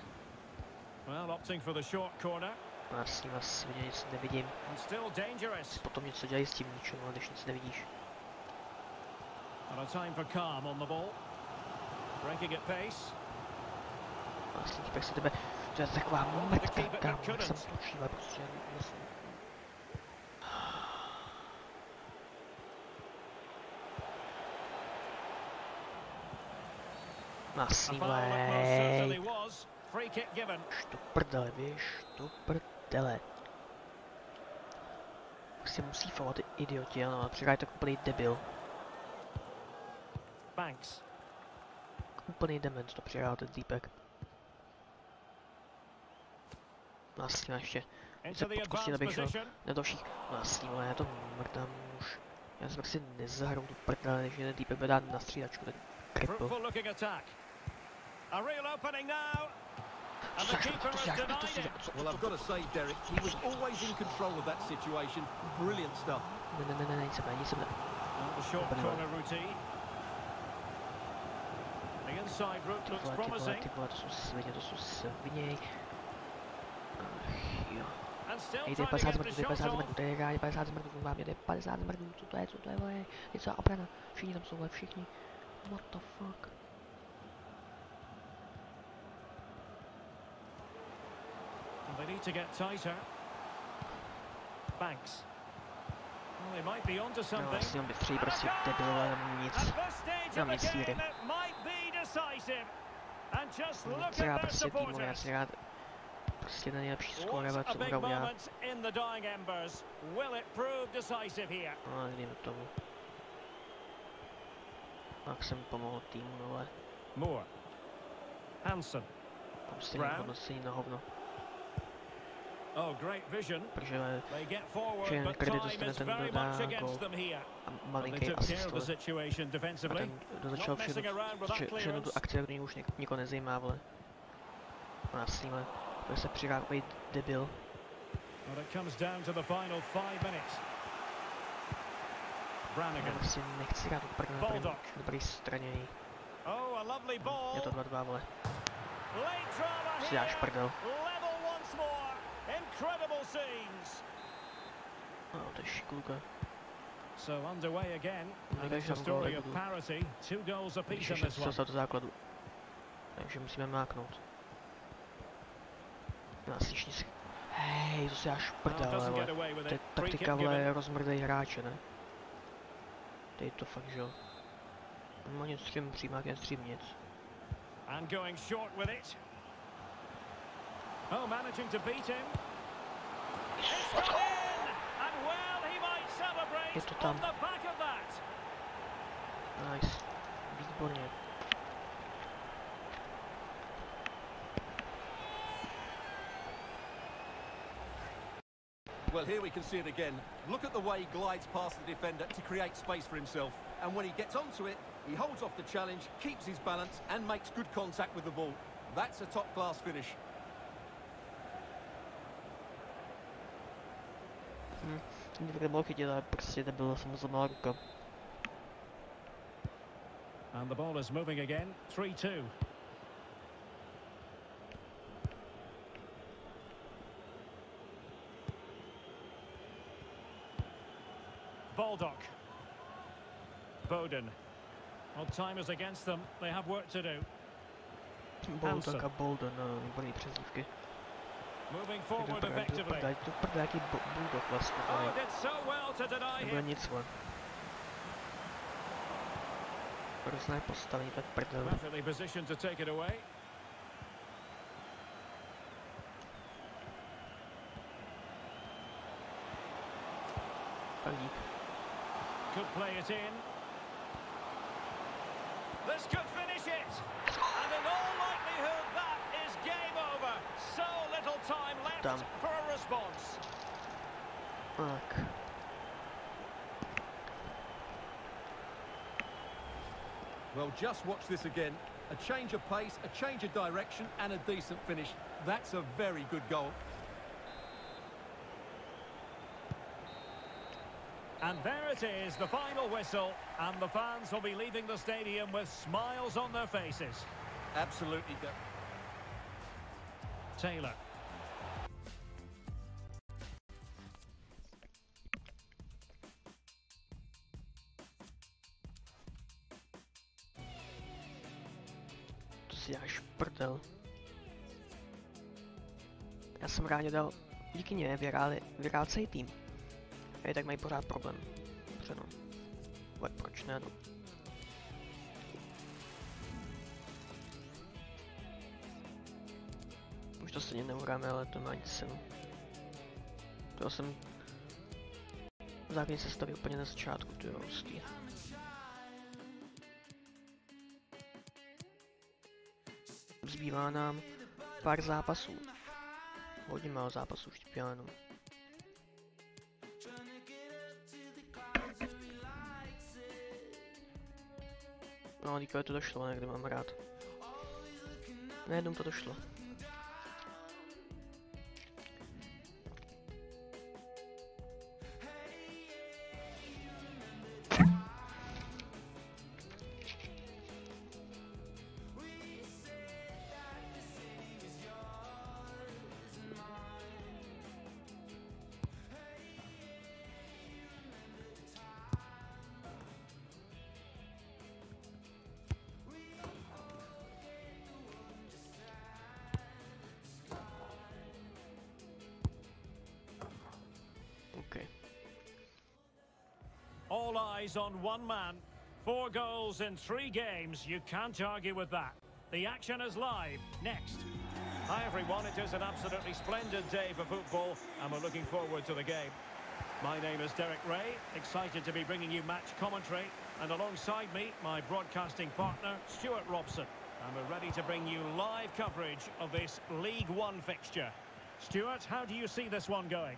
Well, opting for the short corner. Já s ním svině nic nevidím. Potom něco dělají s tím míčem, ale když nic nevidíš. Vlastně týpek se tebe, to je taková mrtka, kámo, jak jsem točí, ale prostě jasně. A Masný foul that most certainly lej. was. Free kick given. Do prdele, víš, do prdele. Prostě musí falovat ty idioti, ano, přihraje tak úplný debil. Banks. Úplný dement to přihrál ten týpek. Vlastně ještě. Into the podkostit, advanced abych šel na dalších. Vlastně, ale já to mrdám už. Já jsem prostě nezahrou tu prdele, než jeden týpek bude dát na střídačku, ten kripl. A real opening now. Well, I've got to say, Derek, he was always in control of that situation. Brilliant stuff. Ne, ne, ne, ne, nic ne, nic the short corner routine. The inside route looks promising. jde to 50 get zmrdů, the jde shot 50 off. zmrdů, jde rádi 50 zmrdů, vám jde 50 zmrdů, co to je, co to je, vole, je co obrana, všichni tam jsou, všichni. What the fuck? They need to get tighter. Banks. Well, they might be onto No, something. vlastně on vytří prostě debil, ale nemůžu nic. At this stage Nemám of the nic game, síry. it might be decisive. And just look Chci rád at their prostě týmu, já supporters. si rád prostě ten nejlepší What skóreva, a co big může udělat. moment in the dying embers. Will it prove decisive here? No, ale dejme tomu. Jak jsem pomohl týmu, no, ale Moore. Hansen. tam stejně Brown. hodnocení na hovno. Oh, great vision. Protože Že jen but kredit time dostane is ten, very kdo dá much against gól. them here. a malinký asist, of the vole. situation A defensively. ten, kdo začal všechno, tu akci, kdo už nik, nikoho nezajímá, vole. A nasíle, bude se přirákovat debil. Well, it comes down to the final five minutes. Já prostě nechci hrát úplně na dobrý, Baldock. dobrý straně. Oh, a lovely ball. Je to 2-2, vole. Si dáš prdel. Incredible scenes. No, to je šikulka. So underway again. And it's a story of parity. Two goals apiece in this se one. do základu. Takže musíme máknout. Nás již nic... Hej, to si dáš Well, prdel, vole. with To je taktika, vole, rozmrdej hráče, ne? Dej to fakt, že jo. Má něco s čím přijímat, jen střím nic. And going short with it. Oh, managing to beat him. It's gone in! And well, he might celebrate Je to on tam. the back of that. Nice. Výborně. Well, here we can see it again. Look at the way he glides past the defender to create space for himself. And when he gets onto it, he holds off the challenge, keeps his balance, and makes good contact with the ball. That's a top-class finish. Nikdy mohl chytit, ale prostě nebyla samozřejmě ruka. And the ball is moving again. 3-2. Baldock. Bowden. Well, time is against them. They have work to do. Hansen. a Bolden, přezdívky. Moving forward effectively. prdel, jdu jaký bulldog vlastně, Oh, did so well to deny him. nic. Hrozné postavení, tak prdel. Perfectly positioned to take it away. Tak dík. Could play it in. This could time left Done. for a response. Tak. Well, just watch this again. A change of pace, a change of direction, and a decent finish. That's a very good goal. And there it is, the final whistle. And the fans will be leaving the stadium with smiles on their faces. Absolutely. go- Taylor. Jsem rád dal, díky něm vyhráli, vyhrál celý tým. A je tak mají pořád problém. Dobře no. Ale proč ne no. Už to stejně neuhráme, ale to má nic cenu. To jsem v základní sestavě úplně na začátku, to je hustý. Zbývá nám pár zápasů. Hodně málo zápasů štěpánu. No, díky to došlo, ne, kde mám rád. Najednou to došlo. Eyes on one man. Four goals in three games. You can't argue with that. The action is live. Next. Hi everyone, it is an absolutely splendid day for football and we're looking forward to the game. My name is Derek Ray, excited to be bringing you match commentary and alongside me, my broadcasting partner, Stuart Robson. And we're ready to bring you live coverage of this League One fixture. Stuart, how do you see this one going?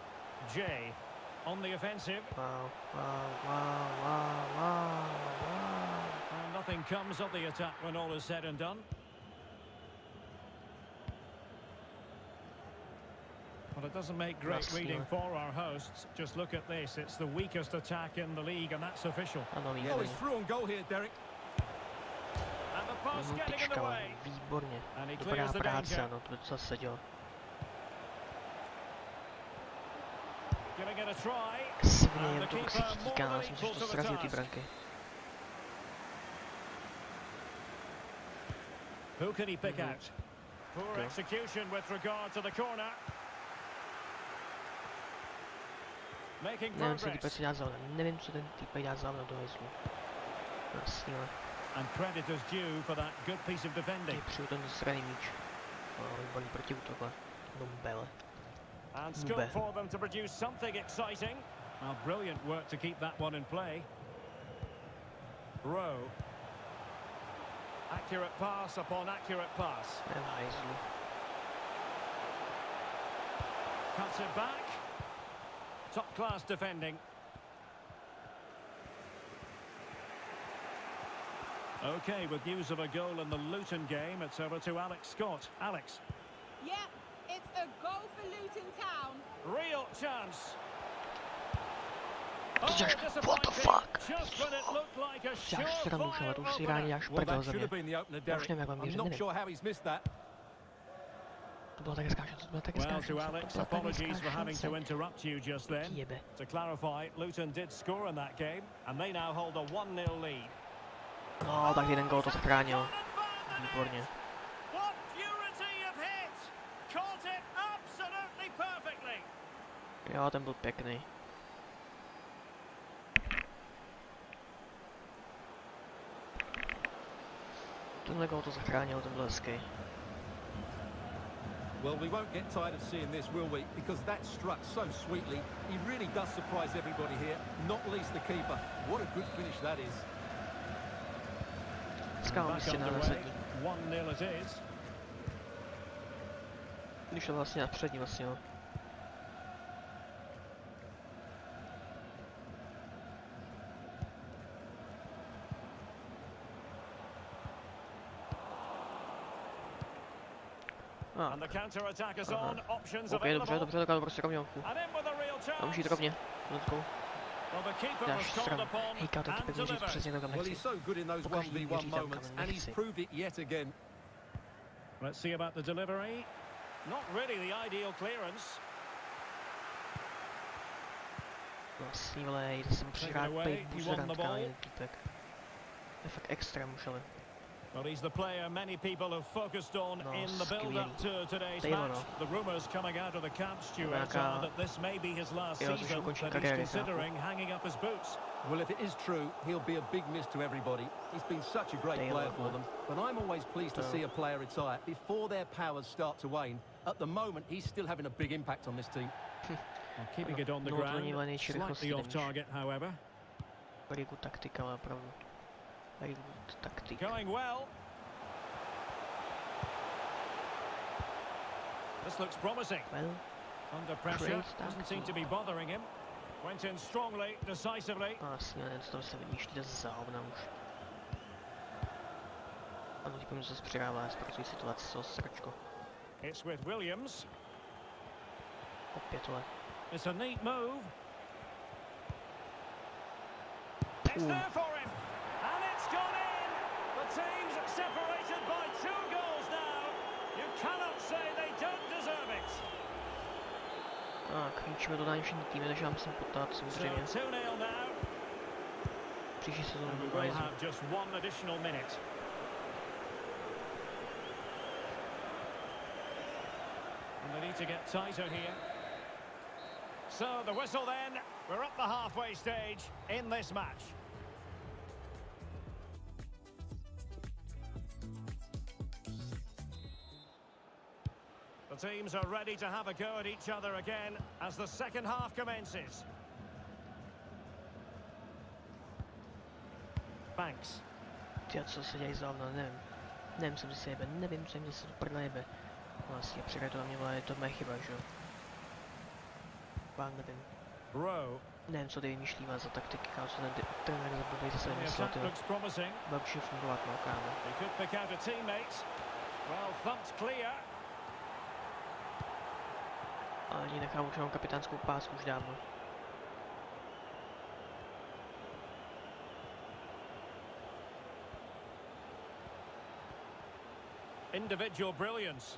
Vlastně pak si mi přehodí, vole. Škulka. Jay on the offensive Wow, wow, wow, wow, wow, wow. and nothing comes of the attack when all is said and done. Well, it doesn't make great That's reading not- for our hosts. Just look at this. It's the weakest attack in the league, and that's official. Ano, Oh, výborně. he's through on goal here, Derek. And the pass getting in the way. And he clears the danger. More tíká, than já jsem to to srazil ty branky. Who can he pick Mhm. out? Poor execution with regard to the corner. Making Nevím, co si dá za nevím, co ten týpek dá za do hezlu. Vlastně, ale And credit is due for that good piece of defending. přijel ten zraný míč. No, výborný protiútok, Bombele. And scope Ube. for them to produce something exciting. Well, brilliant work to keep that one in play. Rowe. Accurate pass upon accurate pass. Ne. Cuts it back. Top class defending. Okay, with news of a goal in the Luton game, it's over to Alex Scott. Alex, Yeah, it's a goal for Luton Town. real chance. Oh, Just- what the disappointing. fuck? Just when it looked like a Děláš srandu, šele, surefire to už si opener. rádi až Well, prdel that ze should mě. have been the opener, Já už Derek. nevím, jak mám I'm věřit, not nevím. sure how he's missed that. To byla tak hezká šance, to byla tak hezká Well, šance, to to Alex, byla tak apologies hezká for having to šance. interrupt you just then. Jebe. To clarify, Luton did score in that game, and they now hold a 1-0 lead. No, tak jeden gol to zachránil. Výborně. Jo, ten byl pěkný. Tenhle gol to zachránil, ten byl hezký. Well, we won't get tired of seeing this, will we? Because that struck so sweetly. He really does surprise everybody here, not least the keeper. What a good finish that is. Hezká Back umístěná na underway. zadní. 1-0 it is. Když šel vlastně na přední vlastně, no. And the counter-attack is Aha. on. Options ok, dobře, dobře, tak ale prostě with a to chance. rovně. Let's go. Hejká ten and typek měří delivered. přesně tam, kam Well, nechci. Pokaždý 1v1 měří tam, kam nechci. Let's see about the delivery. Not really the ideal clearance. Vlastně, vole, jde sem přihrát away, pej he won buzerant, kámo, jeden týpek. To je fakt extrém už, ale. Well, he's the player many people have focused on No, in the build-up to today's Taylor, match. The rumours coming out of the camp, Stuart, are that this may be his last Jo, to už season, ukončí that he's considering hanging up his boots. Well, if it is true, he'll be a big miss to everybody. He's been such a great Taylor, player for man. them. But I'm always pleased to see a player retire before their powers start to wane. At the moment, he's still having a big impact on this team. Well, keeping it on the No, to není ground, největší slightly rychlost, off nevíš. target, however. Very good taktika, ale opravdu. Very good taktik. Going well. This looks promising. Well, Under pressure, Great doesn't seem to tackle. be bothering him. Went in strongly, decisively. vlastně, ne, to se vidíš, ty za hovna už. Ano, teď mi zase přidává zpracují situaci, co sračko. It's with Williams. Opět, ale. It's a neat move. It's Ooh. there for him. And it's gone in. The team's separated by two goals now. You cannot say they don't deserve ničíme totálně všichni týmy, takže já musím potát So samozřejmě. 2-0 now. Příští sezónu And we budu will hajzl. have just one additional minute. And they need to get tighter here. So the whistle then. We're up the halfway stage in this match. Teams are ready to have a go at each other again as the second half commences. Banks. Ty, co se děje závno, nevím. Nevím, co mi se jebe, nevím, co mi se to prdele jebe. Vlastně, přijde to na mě, ale je to moje chyba, že jo. Pán nevím. Rowe. Nevím, co ty vymýšlíme za taktiky, kámo, co ten ty- trenér za blbej zase The vymyslel, attack ty. looks promising. Bude určitě fungovat, no, kámo. He could pick out a teammate. Well, thumped clear. Ale ani nechám už jenom kapitánskou pásku už dávno. Individual brilliance.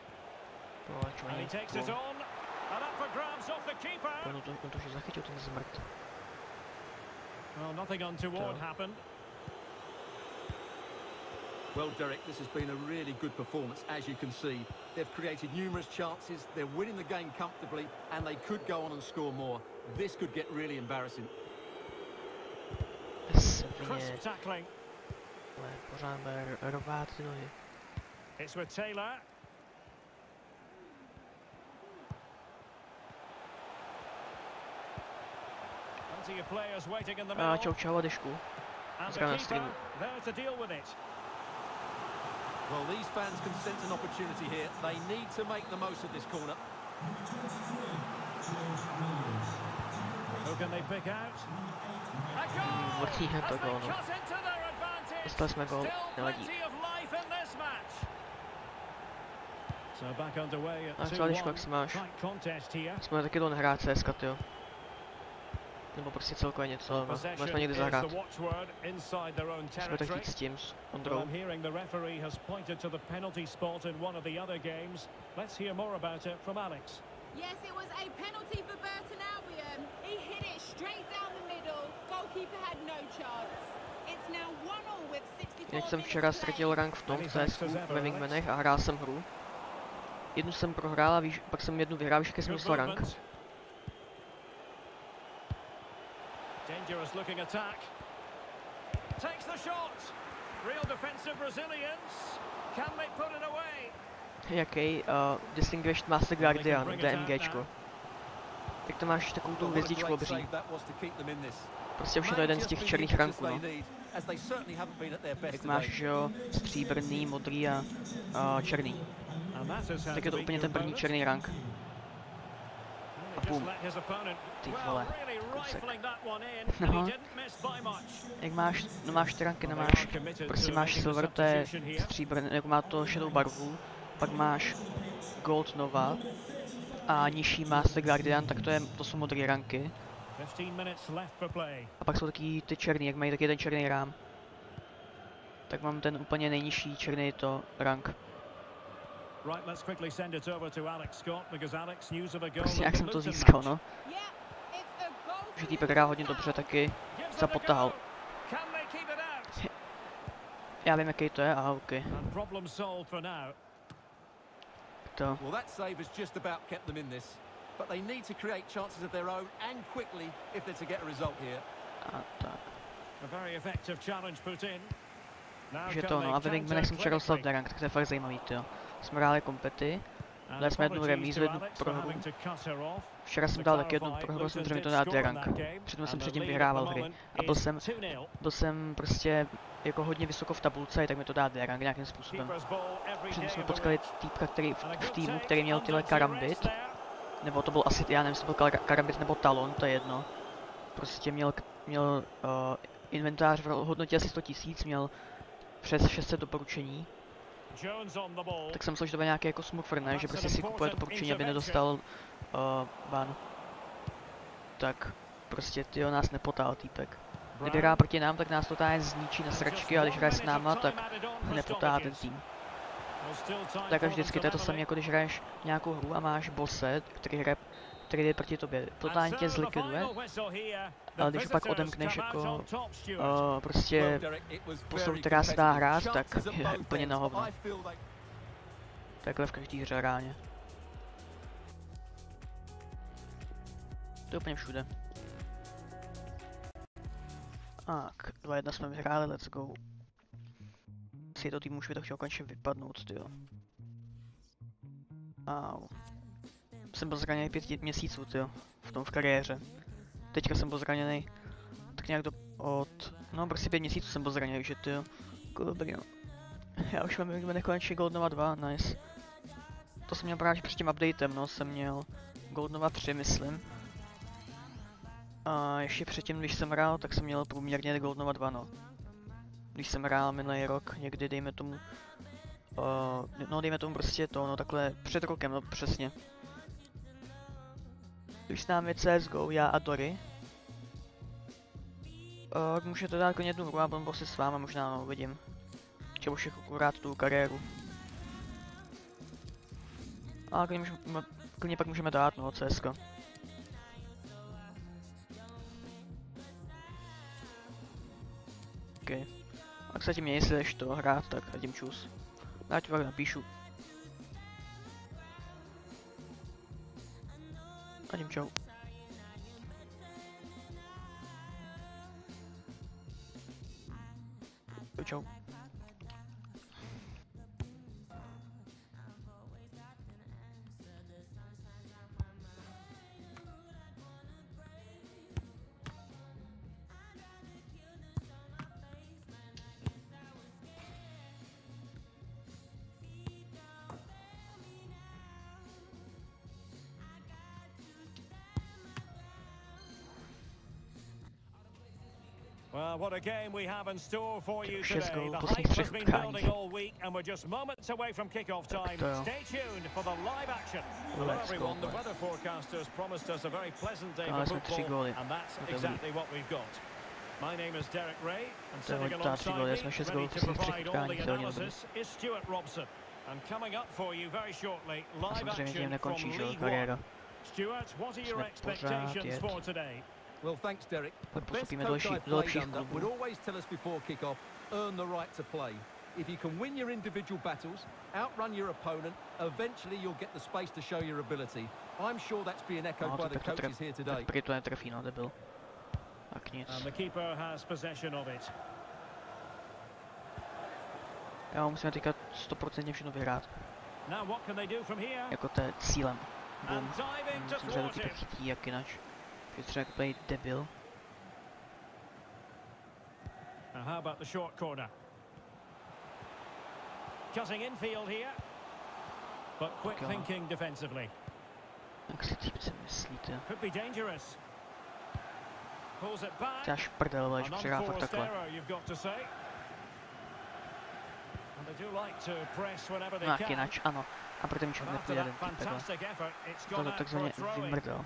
No, And he takes it on. And up for grabs off the keeper. Well, nothing untoward happened. Well, Derek, this has been a really good performance, as you can see. They've created numerous chances, they're winning the game comfortably, and they could go on and score more. This could get really embarrassing. Svině, Crisp tackling. ale pořád bude r- rvát ty nohy. It's with Taylor. Plenty of players waiting in the A middle. čau čau a dešku. And the Dneska na keeper streamu. there to deal with it. Well, these fans can sense an opportunity here. They need to make the most of this corner. Who can they pick out? A goal! Vrchní hned to As they gól, no. cut into their advantage. Dostali jsme gól, Still nevadí. plenty of life in this match. So back underway at A třeba dešku, 2-1. jak si máš? Tight contest here. Jsme taky to nehrát CSK, jo. Nebo prostě celkově něco, no. Possession Můžeme někdy zahrát. Jsme tak territory. jít s tím, s Ondrou. I'm hearing the referee has pointed to the penalty spot in one of the other games. Let's hear more about it from Alex. Yes, it was a penalty for Burton Albion. He hit it straight down the middle. Goalkeeper had no chance. It's now 1-0 with 64 Jinak jsem včera ztratil rank v tom ever, ve Wingmanech a hrál jsem hru. Jednu jsem prohrál a víš, pak jsem jednu vyhrál, jaký jsem rank. Dangerous looking attack. Takes the shot. Real defensive resilience. Can they put it away? Jaký? Uh, Distinguished Master Guardian, DMGčko. Jak to máš takovou tu hvězdičku obří? Prostě už je to jeden z těch černých ranků, no. today. máš, že jo, stříbrný, modrý a uh, černý. Tak to je to úplně ten první černý rank. Boom. Ty vole, kousek. No. Jak máš, no máš ty ranky, Well, they máš, are committed prostě máš silver, to je stříbrný, jako má to šedou barvu, pak máš gold nova a nižší Master Guardian, tak to, je, to jsou modré ranky. 15 minutes left for play. A pak jsou taky ty černý, jak mají taky ten černý rám. Tak mám ten úplně nejnižší černý to rank. Prostě jak the jsem to získal, no. Yeah, it's a goal Že týpek hrál hodně dobře taky. Zapotahal. Já vím jaký to je, aha, ok. To. Well, that save has just about kept them in this. But they need to create chances of their own and quickly if they're to get a result here. A tak. A very effective challenge put in. Now Že can to they no, a ve Wingmanech jsem counter rank, tak to je fakt zajímavý, jo. Jsme hráli kompety, Dali jsme jednu remízu, to jednu prohru. to. Včera jsem To dal taky jednu prohru, jsem mi to in rank. Předtím jsem předtím vyhrával hry. A byl jsem, 2-0. byl jsem prostě jako hodně vysoko v tabulce, tak mi to dá rank nějakým způsobem. Předtím jsme potkali týpka, který v, v týmu, který měl tyhle karambit, nebo to byl asi, já nevím, jestli byl kar- karambit nebo talon, to je jedno. Prostě měl, měl uh, inventář v hodnotě asi 100 tisíc, měl přes 600 doporučení, tak jsem myslel, že to bude nějaký jako smurfer, ne? Že prostě si kupuje important doporučení, aby nedostal uh, ban. Tak prostě tyjo nás nepotál týpek. Kdyby hrál proti nám, tak nás to totálně zničí na sračky, a když hraje s náma, tak nepotá ten tým. Tak až vždycky to je to to samé, jako když hraješ nějakou hru a máš bose, který hraje který jde proti tobě. Totálně tě zlikviduje, ale když pak odemkneš jako uh, prostě very která se dá hrát, tak je úplně na hovno. Takhle v každý hře reálně. To je úplně všude. Tak, 2-1 jsme vyhráli, let's go. Si to tým už by to chtěl konečně vypadnout, tyjo. Au. Jsem byl zraněný pět měsíců, tyjo, v tom v kariéře. Teďka jsem byl zraněný tak nějak do, od, no prostě pět měsíců jsem byl zraněný, že tyjo. Jako dobrý, no. Já už mám jmenuje konečně Gold Nova 2, nice. To jsem měl právě před tím updatem, no, jsem měl Gold Nova 3, myslím. A ještě předtím, když jsem hrál, tak jsem měl průměrně Gold Nova 2, no. Když jsem hrál minulý rok, někdy dejme tomu, uh, no dejme tomu prostě to, no takhle před rokem, no přesně. Když s námi CSGO, já a Dory. Uh, můžete dát klidně tu hru a budu si s váma možná, no, uvidím. Třeba už akorát tu kariéru. A klidně, můžeme, klidně pak můžeme dát, no, CSK. OK. A kstати mě, jestli jdeš to hrát, tak zatím čus. Já ti pak napíšu. Zatím čau. Čau, čau. Well, game we have in store for you today. The hype has been building all week, and we're just moments away from kick-off time. Stay tuned for the live action. Hello, everyone. The weather forecasters promised us a very pleasant day for football, and that's To je dobrý. exactly what we've got. My name is Derek Ray, and sitting hodně tři góly, alongside me, ready to v posledních třech provide all the utkáních, to je hodně dobrý. analysis, is Stuart Robson. And coming up for you very shortly, live action from nekončí, že jo, League. One. Stuart, what are your expectations for today? Well, thanks, Derek. The best postupíme do coach I've played under would always tell us before kick-off, earn the right to play. If you can win your individual battles, outrun your opponent, eventually you'll get the space to show your ability. I'm sure that's being echoed No, by the tak coaches here tref, today. tak prý to netrefí, no, debil. Tak nic. And the keeper has possession of it. Jo, musíme teďka 100% všechno vyhrát. Now what can they do from here? Jako to je cílem. Boom. And diving to Myslím, že to thwart it. chytí jak jinak. Třeba jako play debil. Now how about the short corner? Cutting infield here. But quick Okay. thinking defensively. Jak si typ si myslíte? Could be dangerous. Pulls it back. Až prdel, přihrá fakt unforced takhle. error, you've got to say. And they do like to press whenever they No, jak jinak, ano. A proto mi And člověk nepůjde ten typ takhle. fantastic effort, it's To gone to out for takzvaně a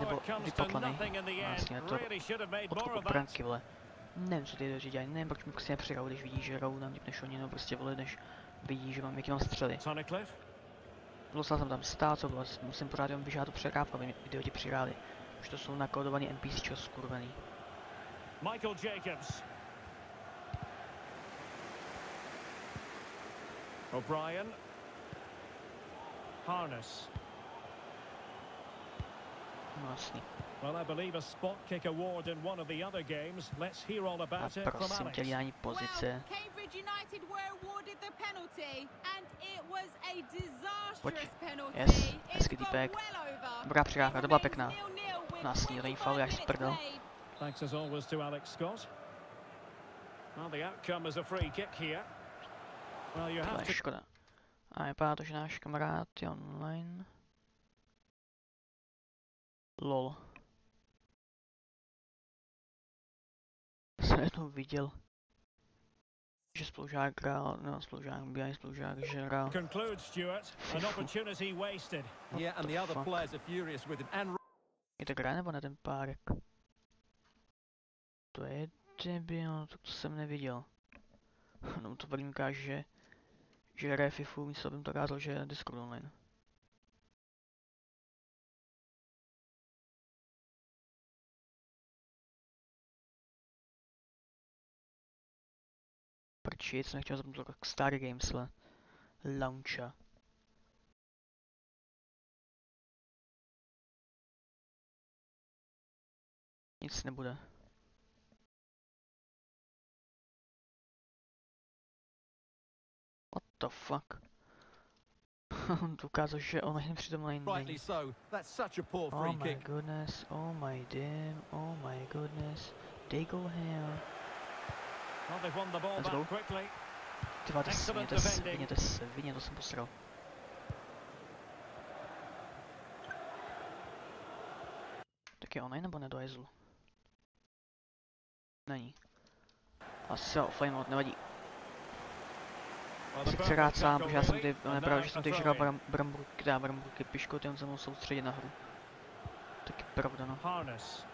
nebo it comes to vypatlaný. nothing in the end. Vlastně to Really should have made odkup more od branky, vole. Nevím, co ty lidi dělají, nevím, proč mi prostě nepřirou, když vidí, že hrajou nám líp než oni, no prostě vole, než vidí, že mám, jaký mám střely. Musel jsem tam stát, co bylo, musím pořád jenom vyžádat tu přehrávku, aby mi idioti přiráli. Už to jsou nakodovaný NPC, skurvený. Michael Jacobs. O'Brien. Harness. No. Well, I believe a spot kick award in one of the other games. Let's hear all about it from prosím Alex. tě, dání. Well, Cambridge United were awarded the penalty, and it was a disastrous penalty. Yes, It's hezký gone týpek. well over. Dobrá přihrávka, to byla pěkná. It remains 0-0 with Nasný, to není 25 faul, jak z prdel. Thanks as always to Alex Scott. Well, the outcome is a free kick here. Well, you To je to škoda. A vypadá to, že náš kamarád je online. Lol. Jsem jednou viděl, že spolužák hrál, no spolužák, bývalý spolužák, že hrál. conclude, Stuart. An opportunity wasted. Yeah, and the the other players are furious with him. And Je to hra nebo ne ten párek? To je debil, to, to jsem neviděl. No to první ukáže, že, že hraje FIFU, místo aby mi to kázal, že je Discord online. Prčic, nechtěl zapnout to Star Games, ale launcha. Nic nebude. The fuck? On ukázal, že přitom online rightly není. Oh my goodness, oh my damn, oh my goodness. They go hell. Let's go. Ty vole, to svině, to svině, to svině, to jsem posral. Tak je online nebo ne do hajzlu? Není. Asi se mode, nevadí. Hrát sám, protože já jsem ty, And nepravda, now že jsem ty throw žral bram, bramburky, dá bramburky piškoty, on se mnou soustředit na hru. Taky pravda no. Harness.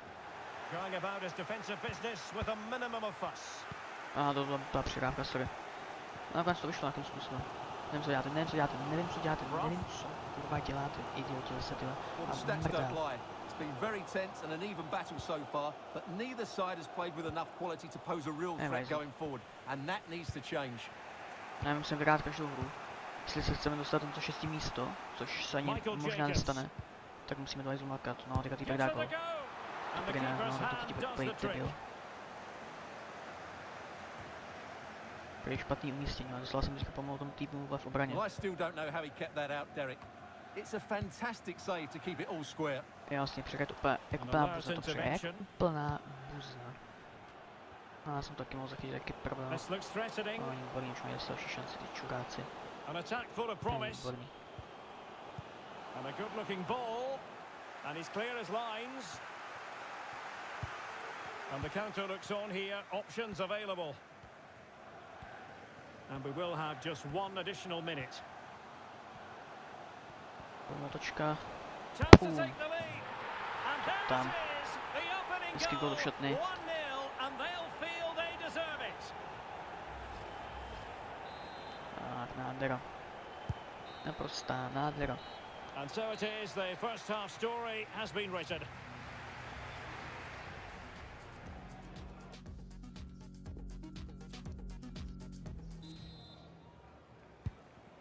Going about his defensive business with a minimum of fuss. A to byla ta přihrávka, sorry. A nakonec to vyšlo nějakým způsobem. Nevím co děláte, nevím co děláte, nevím co děláte, nevím co kurva děláte, idioti zase tyhle. A mrdá. don't lie. It's been very tense and an even battle so far, but neither side has played with enough quality to pose a real threat going forward, and that needs to change. Já musím vyhrát každou hru. Jestli se chceme dostat na to šestý místo, což se ani Michael možná Jacobs. nestane, tak musíme do hajzlu makat. No, teďka týpek dá gol. the Taky ne, no, to týpek trick. debil. Prý špatný umístění, ale dostal jsem teďka pomalu tomu týpnu v obraně. It's a fantastic save to keep it all square. Je vlastně přehrát úplně, jak úplná buzna to jak intervention. úplná buzna. No, já jsem taky mohl zachytit taky problém. This looks threatening. No, oni výborní, už měli další šanci, ty čuráci. An attack full of Ne, promise. výborní. And a good looking ball. And he's clear as lines. And the counter looks on here. Options available. And we will have just one additional minute. Motočka, Chance to Boom. take the lead. And there Tam. it is. The opening Hezký gol do goal. šatny. Naprostá nádhera. And so it is. The first half story has been written.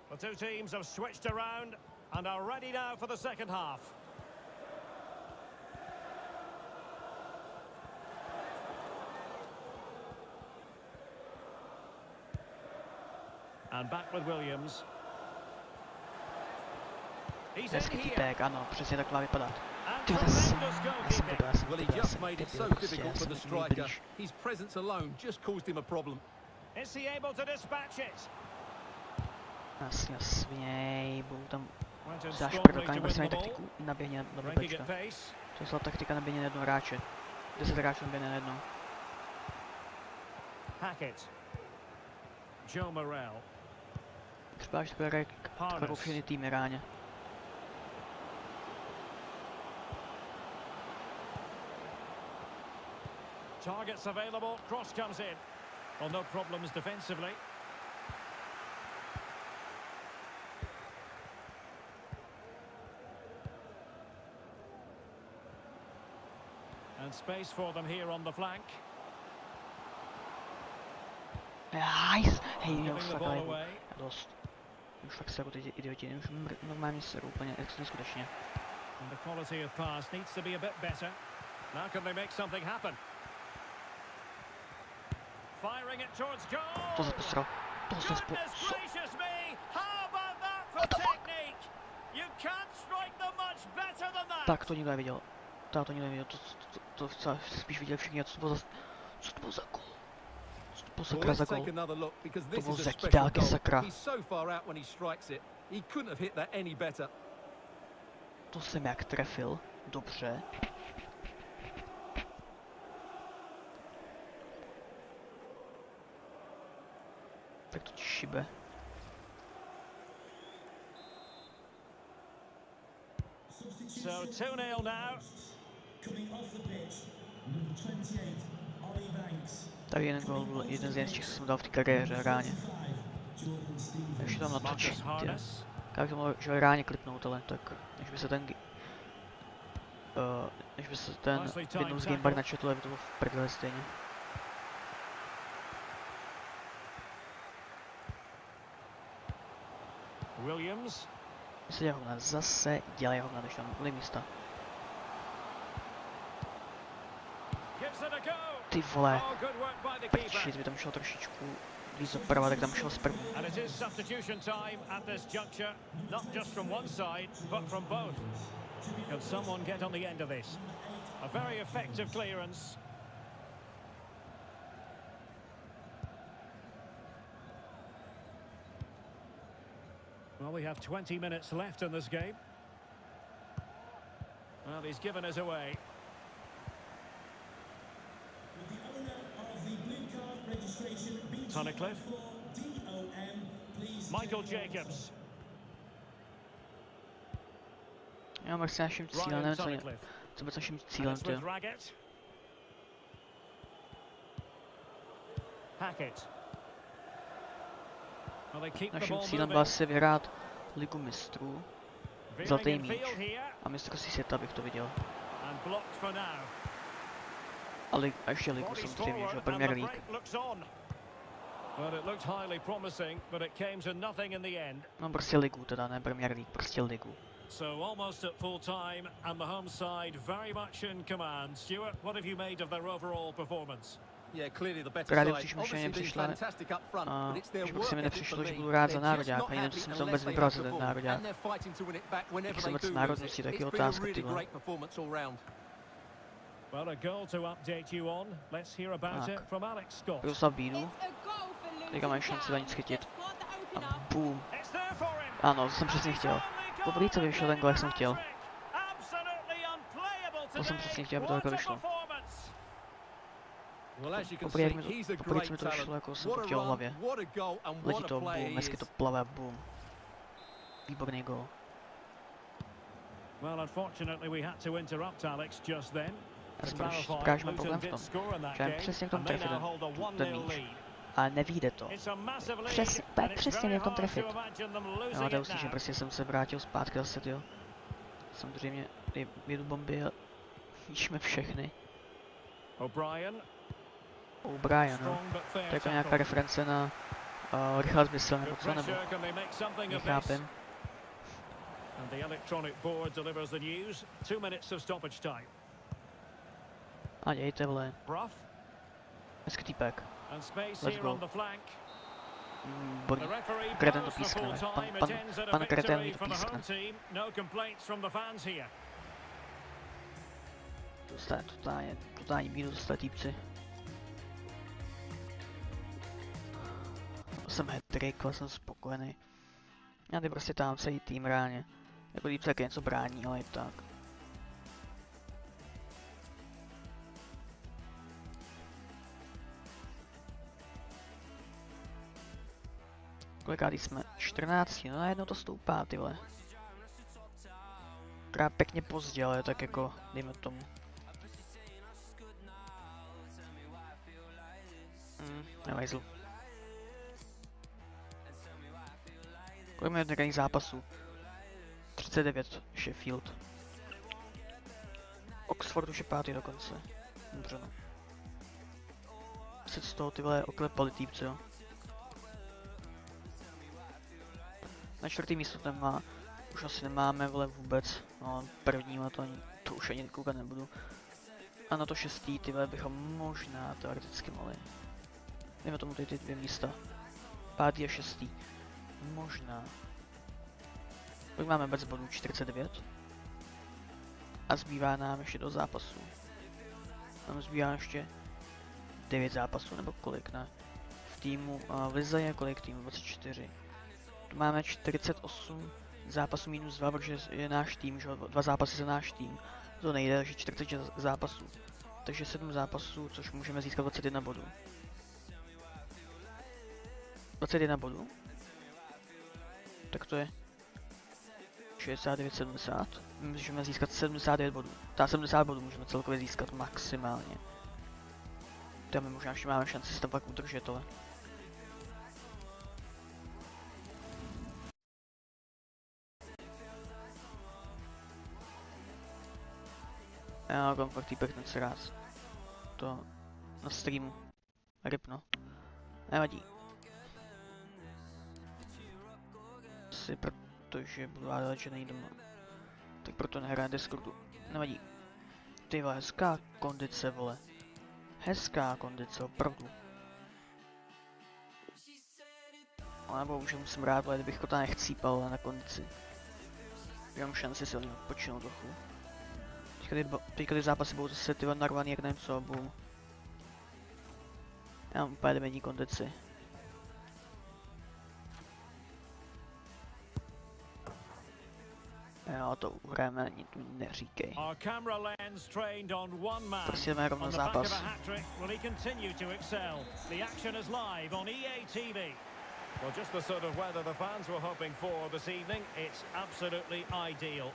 The two teams have switched around and are ready now for the second half. And back with Williams. He's in Hezký here. týpek, ano, přesně tak má vypadat. And Ty vole, jsem, já jsem debil, já jsem debil, já jsem debil, prostě, já jsem nejblíž. His presence alone just caused him a problem. Is he able to dispatch it? Jasně, sviněj, budu tam dáš to prostě mají taktiku, naběhně do blbečka. To je slova taktika naběhně na jednoho hráče. 10 hráčů naběhne na jedno. Hackett. Joe Morel. Připadá, že takhle hraje k- takhle Harness. všechny týmy ráně. Targets available. Cross comes in. Well, no problems defensively. And space for them here on the flank. Nice! Hej, jo, Giving the fakt, ball ale away. dost. Už fakt seru ty idioti, už normálně úplně, jak neskutečně. And the quality of pass needs to be a bit better. Now can they make something happen? Firing it towards goal. To se posral. To se spo... Gracious me! How about that for technique? You can't strike them much better than that. Tak to nikdo neviděl. Tak to nikdo neviděl, to, to, to, to, to spíš viděl všichni, co to bylo za... Co to bylo za gol? Co to Po sakra za gol. this byl zaký special dálky, sakra. He's so far out when he strikes it. He couldn't have hit that any better. To jsem jak trefil. Dobře. Tak to ti šibe. So 2-0 now. Tady jeden gol byl jeden z nejlepších, co jsem dal v té kariéře, ráně. Ještě tam natočit, tě. Jak to že ráně klipnout, ale tak, než by se ten... Uh, než by se ten timed gamebar tackle. načetl, aby to bylo v prdele stejně. Williams. Dělají hovna, zase dělají hovna, když tam byly místa. Ty vole, Oh, good work by the keeper. prčit, by tam šel trošičku víc doprava, tak tam šel z první. And it is substitution time at this juncture, not just from one side, but from both. Can someone get on the end of this? A very effective clearance. Well, we have 20 minutes left in this game. Well, he's given us away. Tunnicliffe. Michael Jacobs. Já mám asi naším cílem, nevím co, co bude naším And cílem, the Naším cílem bylo asi vyhrát Ligu mistrů zlatý míč. a mistrovství světa bych to viděl. and blocked for now. A, lig, a ještě ligu samozřejmě, že Premier the League. break looks on. Well, it looked highly promising, but it came to nothing in the end. No prostě ligu teda, ne Premier League, prostě ligu. So almost at full time, and the home side very much in command. Stuart, what have you made of their overall performance? Yeah, clearly the better Rádi side. příště mi přišla, fantastic up front, a but it's their že pak work se mi ethic nepřišlo, že budu rád za nároďák, not ani happy jsem se vůbec vybral za the ten nároďák. and they're fighting to win it back whenever jsem they vůbec do lose národnosti, tak je It's been a otázka, ty vole. Tak. it from Alex Scott. Dostal bídu Teďka máš šanci za nic chytit. A boom. Ano, to jsem přesně chtěl. Dobrý, co vyšel ten gol, jak jsem chtěl. Absolutely unplayable To jsem přesně chtěl, aby to takhle vyšlo. Dobrý, jak mi to, he's a poprvé, co mi great to vyšlo, jako jsem What to chtěl v hlavě. Letí what to, boom, he hezky to plave, boom. Výborný gol. Well, unfortunately, we had to interrupt Alex just then. Proč, ukážeme problém v tom, že přesně v tom trefit ten, ten 1-0 míč. A nevíde to. Přes- přesně mě tam hard to trefit. to it že now. prostě jsem se vrátil zpátky zase, jo. Samozřejmě je- jedu bomby a ničíme všechny. O'Brien, O'Brien, no. To je jako nějaká reference na uh, Rychala Zmysl nebo co, nebo nechápem. And the electronic board delivers the news. Two minutes of stoppage time. A vole. Bruff Hezký týpek. Let's go. Mm, referee Kreden to pískne. Pan, pan, pan mi to pískne. Dostane totálně, totální míru dostali týpci. Jsem hat-trick, ale jsem spokojený. Já ty prostě tam celý tým ráně. Jako týpce taky něco brání, ale i tak. Kolikátý jsme? 14, no najednou to stoupá, ty vole. Krát pěkně pozdě, ale tak jako, dejme tomu. Mm, nevajzl. Kolik máme odehraných zápasů? 39, Sheffield. Oxford už je pátý dokonce. Dobře no. Se z toho ty vole oklepali týpci, jo. Na čtvrtý místo ten má, už asi nemáme vole vůbec, no první to ani, to už ani koukat nebudu. A na to šestý ty vole bychom možná teoreticky mohli. Dejme tomu tady ty dvě místa. Pátý a šestý. Možná. Kolik máme bez bodů? 49. A zbývá nám ještě do zápasu. Nám zbývá ještě 9 zápasů, nebo kolik, ne? týmů. A v Lize je kolik týmů? 24. Máme 48 zápasů minus 2, protože je náš tým, že dva zápasy za náš tým. To nejde, takže 40 zápasů. Takže 7 zápasů, což můžeme získat 21 bodů. 21 bodů? Tak to je 69-70. Můžeme získat 79 bodů. Ta 70 bodů můžeme celkově získat maximálně. Tam možná ještě máme šanci si to pak udržet, ale... Já mám fakt týpek ten sráz. To na streamu. Rypno. Nevadí. Asi protože budu rád, že nejdu doma. Tak proto nehraju Discordu. Nevadí. Ty hezká kondice, vole. Hezká kondice, opravdu. Ale bohužel musím rád, kdybych kota nechcípal na kondici. Mám šanci si od něho odpočinout trochu. Teďka ty, teďka ty zápasy budou zase ty narvaný jak nevím co, budu. Já mám úplně dementní kondici. Jo, to uhrajeme, ani tu neříkej. Our camera lens trained on one man. Prostě jdeme of zápas. TV. Well, just the sort of weather the fans were hoping for this evening. It's absolutely ideal.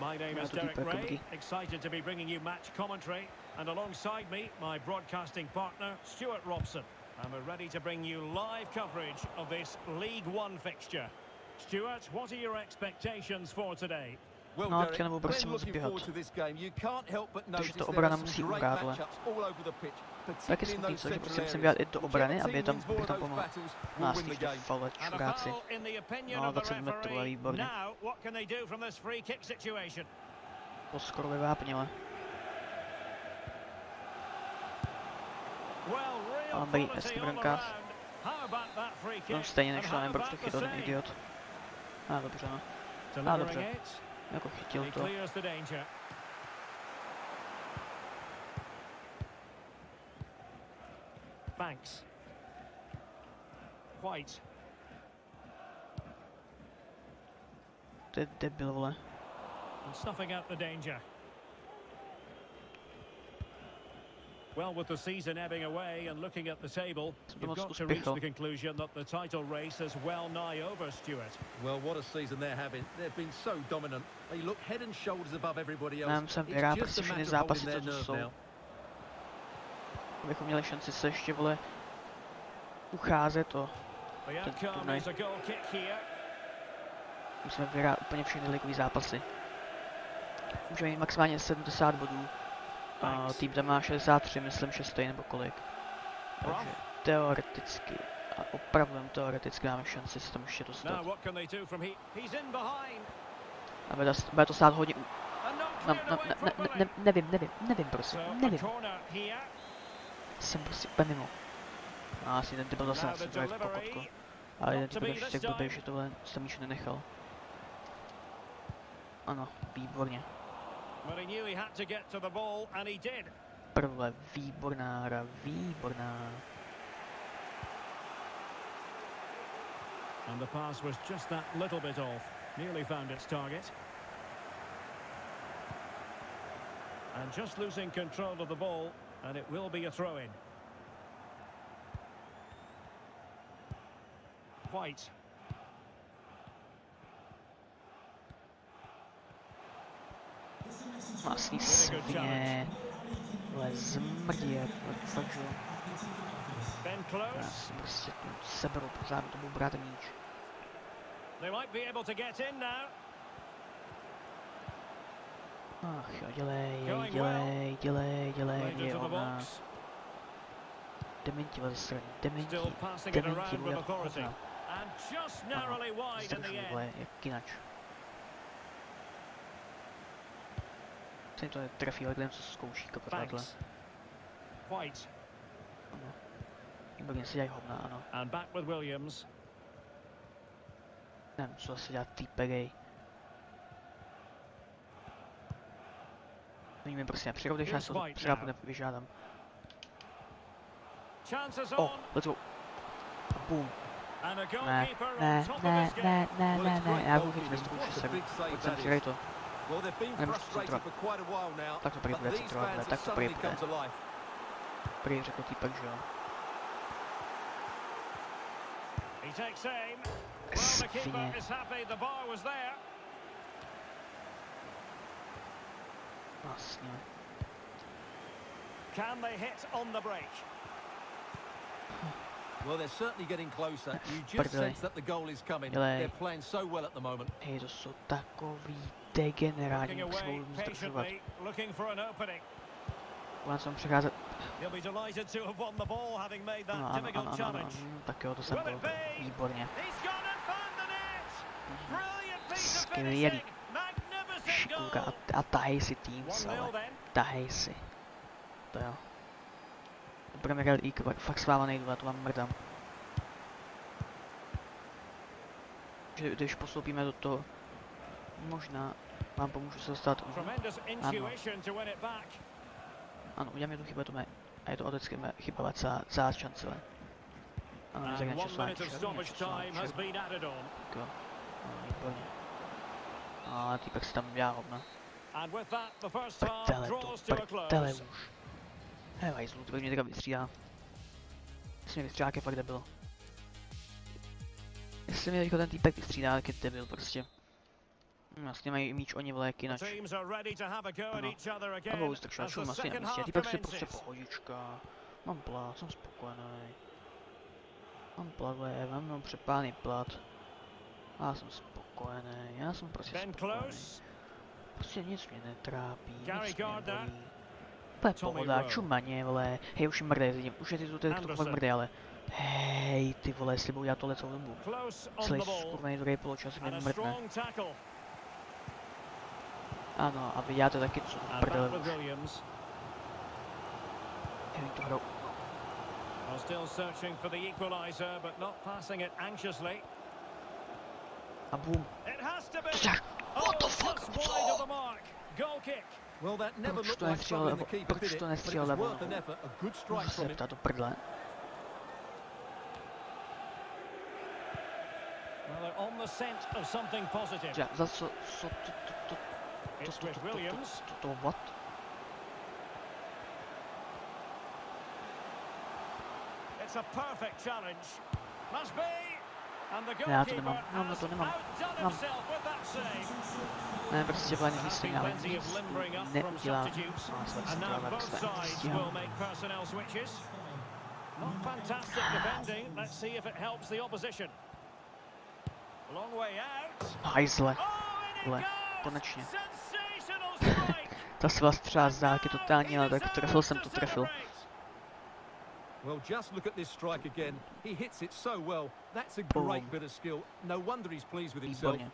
My name is Derek Ray, comedy. excited to be bringing you match commentary. And alongside me, my broadcasting partner, Stuart Robson. And we're ready to bring you live coverage of this League One fixture. Stuart, what are your expectations for today? Well, No, Derek, teďka nebudu prostě when moc looking běhat. forward to this game, you can't help but notice there are some great matchups all over the pitch, Taky jsem tím, že prostě musím dělat i do obrany, aby team tam, more tam pomohl. Nás game. fale, a čuráci. No, of the 20 metrů, referee. výborně. To skoro bej, quality hezký brankář. kick? stejně nešlo, nevím proč to chytil ten idiot. A dobře no. Delivering dobře. Jako chytil to. Banks. White. To je debil, vole. And snuffing out the danger. Well, with the season ebbing away and looking at the table, Jsem to you've got to reach the conclusion that the title race is well nigh over, Stuart. Well, what a season they're having. They've been so dominant. They look head and shoulders above everybody else. Nám sem It's vyhrát just prostě Abychom měli šanci se ještě, vole, ucházet o... Kick here. Musíme vyhrát úplně všechny ligový zápasy. Můžeme mít maximálně 70 bodů. A tým tam má 63, myslím 6 nebo kolik. Takže teoreticky, a opravdu teoreticky máme šanci se tam ještě dostat. A bude, bude to stát hodně... No, no, ne, ne, properly. ne, nevím, nevím, nevím a nevím. Corner here. Jsem prostě úplně mimo. A asi ten debil zase Now the chce dělat pokotko. delivery. Ale jeden Not to typ be ještě this tak blbý, time. že tohle jsem již nenechal. Ano, výborně. But he knew he had to get to the ball, and he did. Prvé, výborná hra, výborná. And the pass was just that little bit off. Nearly found its target. And just losing control of the ball, and it will be a throw-in. White. Masný Really good svině. Ale zmrdí, jak fakt, že jo. Ben Já close. si prostě tu seberu, pořád to budu brát míč. They might be able to get in now. Ach jo, dělej, dělej, dělej, dělej, Played je into the hovna. box. Dementi dementi, it dementi, around with vole, jak kinač. Se to netrefí, ale kde co zkouší. White. Ano. Výborně si dělají hovna, ano. And back with Williams. Nevím, co asi dělá týpegej. Není mi prostě když já se to now. nevyžádám. O, let's go. A Ne, ne, ne, ne, ne, ne, ne, já budu chytit, big save Pojď that sem, is. přidej to. Nemůžu centrovat. Tak to prý bude centrovat, fans tak to prý bude. Prý řekl týpek, že jo. He there. Vlastně. Can they hit on the break? Well, they're certainly getting closer. You just Prdeli. sense that the goal is coming. They're playing so well at the moment. Hej, to jsou takový degeneráti, Looking away budou zdržovat. patiently, looking for an opening. Bude se mu přecházet. He'll be delighted to have won the ball, having made that Ano, ano, difficult ano, ano, ano. challenge. hm, Tak jo, to jsem Will byl. it be? Výborně. He's gone and found the net. Brilliant piece of Skvělý. Goal. a, a tahej si tým, 1-0 ale. Tahej si. To jo. To Premier League, fakt- fakt s váma nejdu, já to vám mrdám. Že když postoupíme do toho, možná vám pomůžu se dostat. Back. Ano, uděláme tu chybu, to mé. A je to odecky mé chyba, celá, celá šance. Ano, jo. Ano, výborně. A týpek si tam dělá hovna. Prdele to, to a close. už. Hej, hajzlu, ty mě teďka vystřídá. Jestli mě vystřídá, jak je fakt debil. Jestli mě teďka ten týpek vystřídá, tak je debil prostě. Hm, Vlastně mají míč oni jak to a go at Ano. A as šum the asi half Týpek si prostě pohodička. Mám plat, jsem spokojený. Mám plat, mám přepálený plat. Já jsem spokojený, já jsem prostě spokojený. Prostě nic mě netrápí, nic mě nebolí. Je Tommy pohoda, čumaně, vole. Hej, už jim mrdej, vidím. Už je ty tu to fakt mrdej, ale... Hej, ty vole, jestli budu dělat tohle celou dobu. Celý skurvený druhý poločas mě mrdne. Ano, a vy děláte taky co prdele už. Hej, to. Well, still searching for the equaliser, but not passing it anxiously. A boom. It has to be. Což oh, What the Oh, fuck? just wide of the mark. Goal kick. Well, that never looked like nestřílel troubling the keeper, did it? But it was levou worth an effort. A good strike from him. zeptat do prdele. Well, they're on the scent of something positive. Že, za co, co, to, to, to, to, It's to, with to, to, to, Williams. to, to, what? It's a perfect challenge. Must be. Já to nemám, mám na has to, nemám. Mám. Ne, prostě nemyslím, been ale nic neudělám. No. Not fantastic defending. Let's see if it helps the opposition. Long way out. Hajzle, Oh, it vole, goes! konečně. Ta se vás třeba z dálky totálně, ale tak trefil jsem to, trefil. Celebrate. Well, just look at this strike again. He hits it so well. That's a Boom. great bit of skill. No wonder he's pleased with himself. Výborně.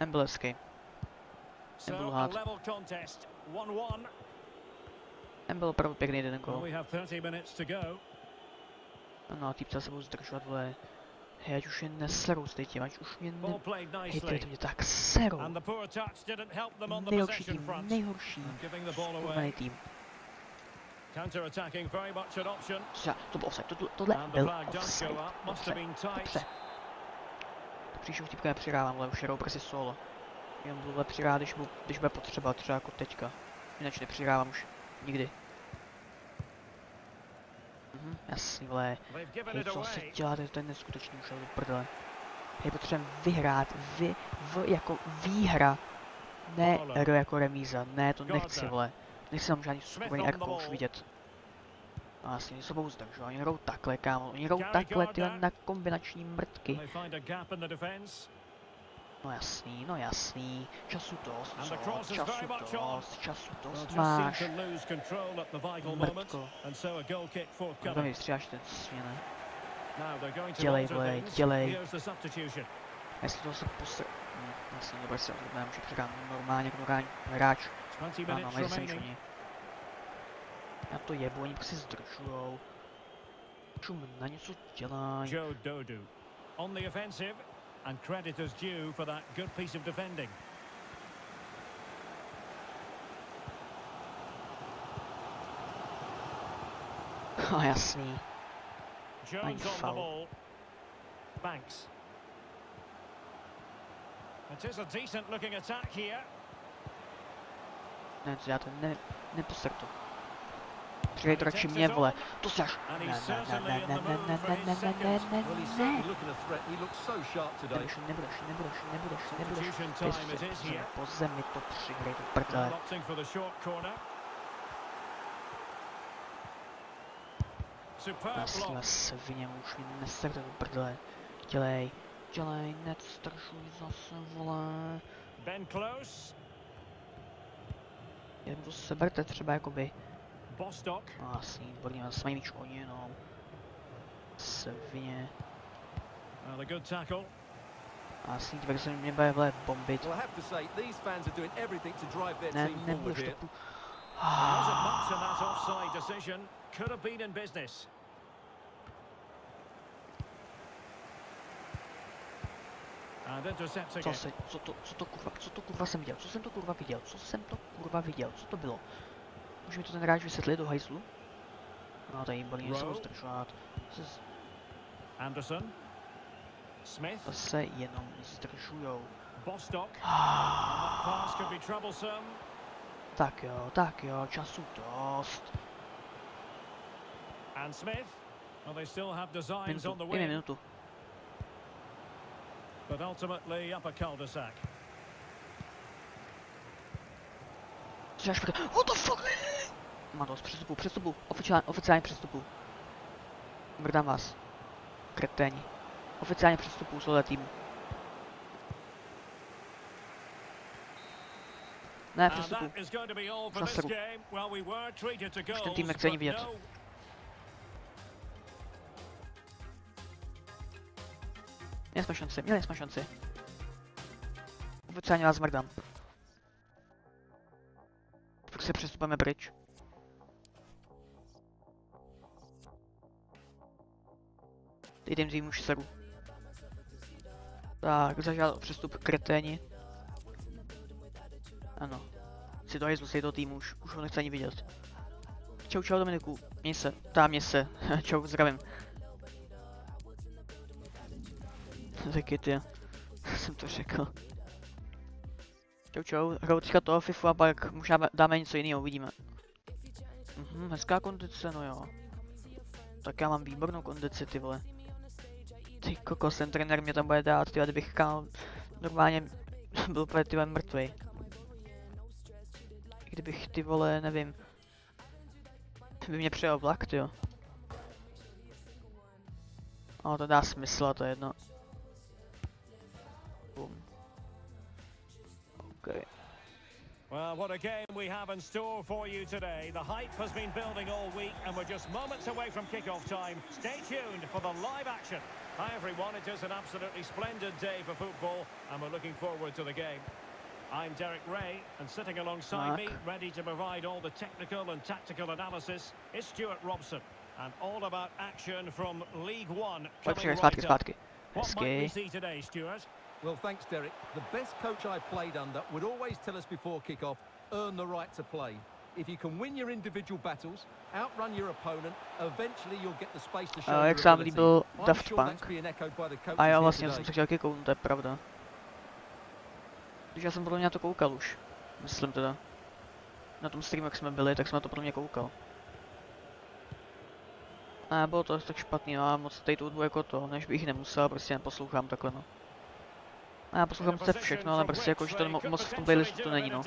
Embeleský. So Nebudu level contest. 1-1. Embel opravdu pěkný jeden Well, gol. we have 30 minutes to go. No a týpce se budou zdržovat, vole. Hej, ať už je neserou s tím, ať už mě Ball ne... played Hej, nicely. ty mě tak serou. And the poor touch didn't help them on the Nejhorší possession tým, front. nejhorší. Giving the ball Skurvený away. tým. Counter-attacking very much an option. Třeba, to byl offside, to, tohle And the byl offside. Dobře, dobře. To příště týpka nepřihrávám, ale už jedou prostě solo. Jenom budu přihrát, když, bu- když bude potřeba, třeba jako teďka. Jinak nepřihrávám už nikdy. Mhm, jasný, vole. Hej, co away. děláte, to je neskutečný už, ale do prdele. Hej, potřebujeme vyhrát, vy, v jako výhra. Ne jako remíza, ne, to nechci, vole. Nechci tam žádný on R the už vidět. A vlastně se budou zdržovat, oni hrajou takhle, kámo, oni Gary takhle, tyhle na kombinační mrtky. No jasný, no jasný, času dost, co, is času dost, času dost máš. to. Mrtko, kdo mi vystříháš ten směne. To Dělej, vole, dělej. Jestli to se posr... Hm, dobré se odhodnám, že přidám normálně jako normální hráč. 20 Ano, minutes mají se remaining. oni. Já to jebu, oni prostě zdržujou. Čum na něco dělají. Joe Dodu on the offensive, and credit is due for that good piece of defending. A jasný. Jones on the ball. Banks. It is a decent looking attack here. Ne, já to ne, neposer to. Přijde to radši mě, vole. To seš. Ne, ne, ne, ne, ne, ne, ne, ne, ne, ne, ne, ne, ne. Nebudeš, nebudeš, nebudeš, nebudeš, nebudeš. Ty se here. po zemi to přihrej do prdele. Nasla svině, už mi neserte do prdele. Dělej, dělej, nestršuj zase, vole. Ben close. Jen to seberte třeba jakoby. No jasný, výborně, s mají míč oni, no. Svině. Jasný, tak se mě bude vle bombit. Ne, nebudeš to půl. Ah. Co se, co to, co to kurva, co to kurva jsem viděl, co jsem to kurva viděl, co jsem to kurva viděl, co to bylo? Může mi to ten hráč vysvětlit do hajzlu? No tady výborně, se zdržovat. Se Anderson. Smith. zase jenom zdržujou. Bostock. Ah, tak jo, tak jo, času dost. And Smith. Well, they still have designs on the wing, minutu but ultimately up a cul-de-sac. What the fuck? Matos, přestupu, přestupu, oficiální, oficiální přestupu. Mrdám vás. Kreténi. Oficiálně přestupu z tým. Ne, přestupu. Za. Už ten tým nechce ani vidět. Měli jsme šanci, měli jsme šanci. Oficiálně vás mrdám. Tak se přestupujeme pryč. Týden tým už seru. Tak, zažádal přestup kreténi. Ano. Si to hejzl, si do týmu už, už ho nechci ani vidět. Čau, čau Dominiku, měj se, tá, měj se, čau, zdravím. Taky ty, jsem to řekl. Čau čau, teďka toho FIFU a pak možná dáme něco jiného, uvidíme. Mhm, hezká kondice, no jo. Tak já mám výbornou kondici, ty vole. Ty kokos, ten trenér mě tam bude dát, ty kdybych kál normálně byl úplně ty mrtvej. Kdybych ty vole, nevím. By mě přijel vlak, ty jo. Ale to dá smysl, to je jedno. Boom. Okay. Well, what a game we have in store for you today. The hype has been building all week, and we're just moments away from kick-off time. Stay tuned for the live action. Hi, everyone. It is an absolutely splendid day for football, and we're looking forward to the game. I'm Derek Ray, and sitting alongside me, ready to provide all the technical and tactical analysis, is Stuart Robson. And all about action from League One Pojď coming přijde, zpátky, right up. zpátky. What might we see today, Stuart? Well, thanks, Derek. The best coach I played under would always tell us before kick-off, earn the right to play. If you can win your individual battles, outrun your opponent, eventually you'll get the space to show your jak se vám ability. líbil Daft Punk? A já vlastně jsem se chtěl kikout, to je pravda. Když já jsem podle mě na to koukal už. Myslím teda. Na tom streamu, jak jsme byli, tak jsem na to podle mě koukal. A bylo to tak špatný, no a moc tady tu jako to, než bych nemusel, prostě neposlouchám takhle no. A já poslouchám sice všechno, ale prostě jako, že to mo- moc v tom playlistu to není no.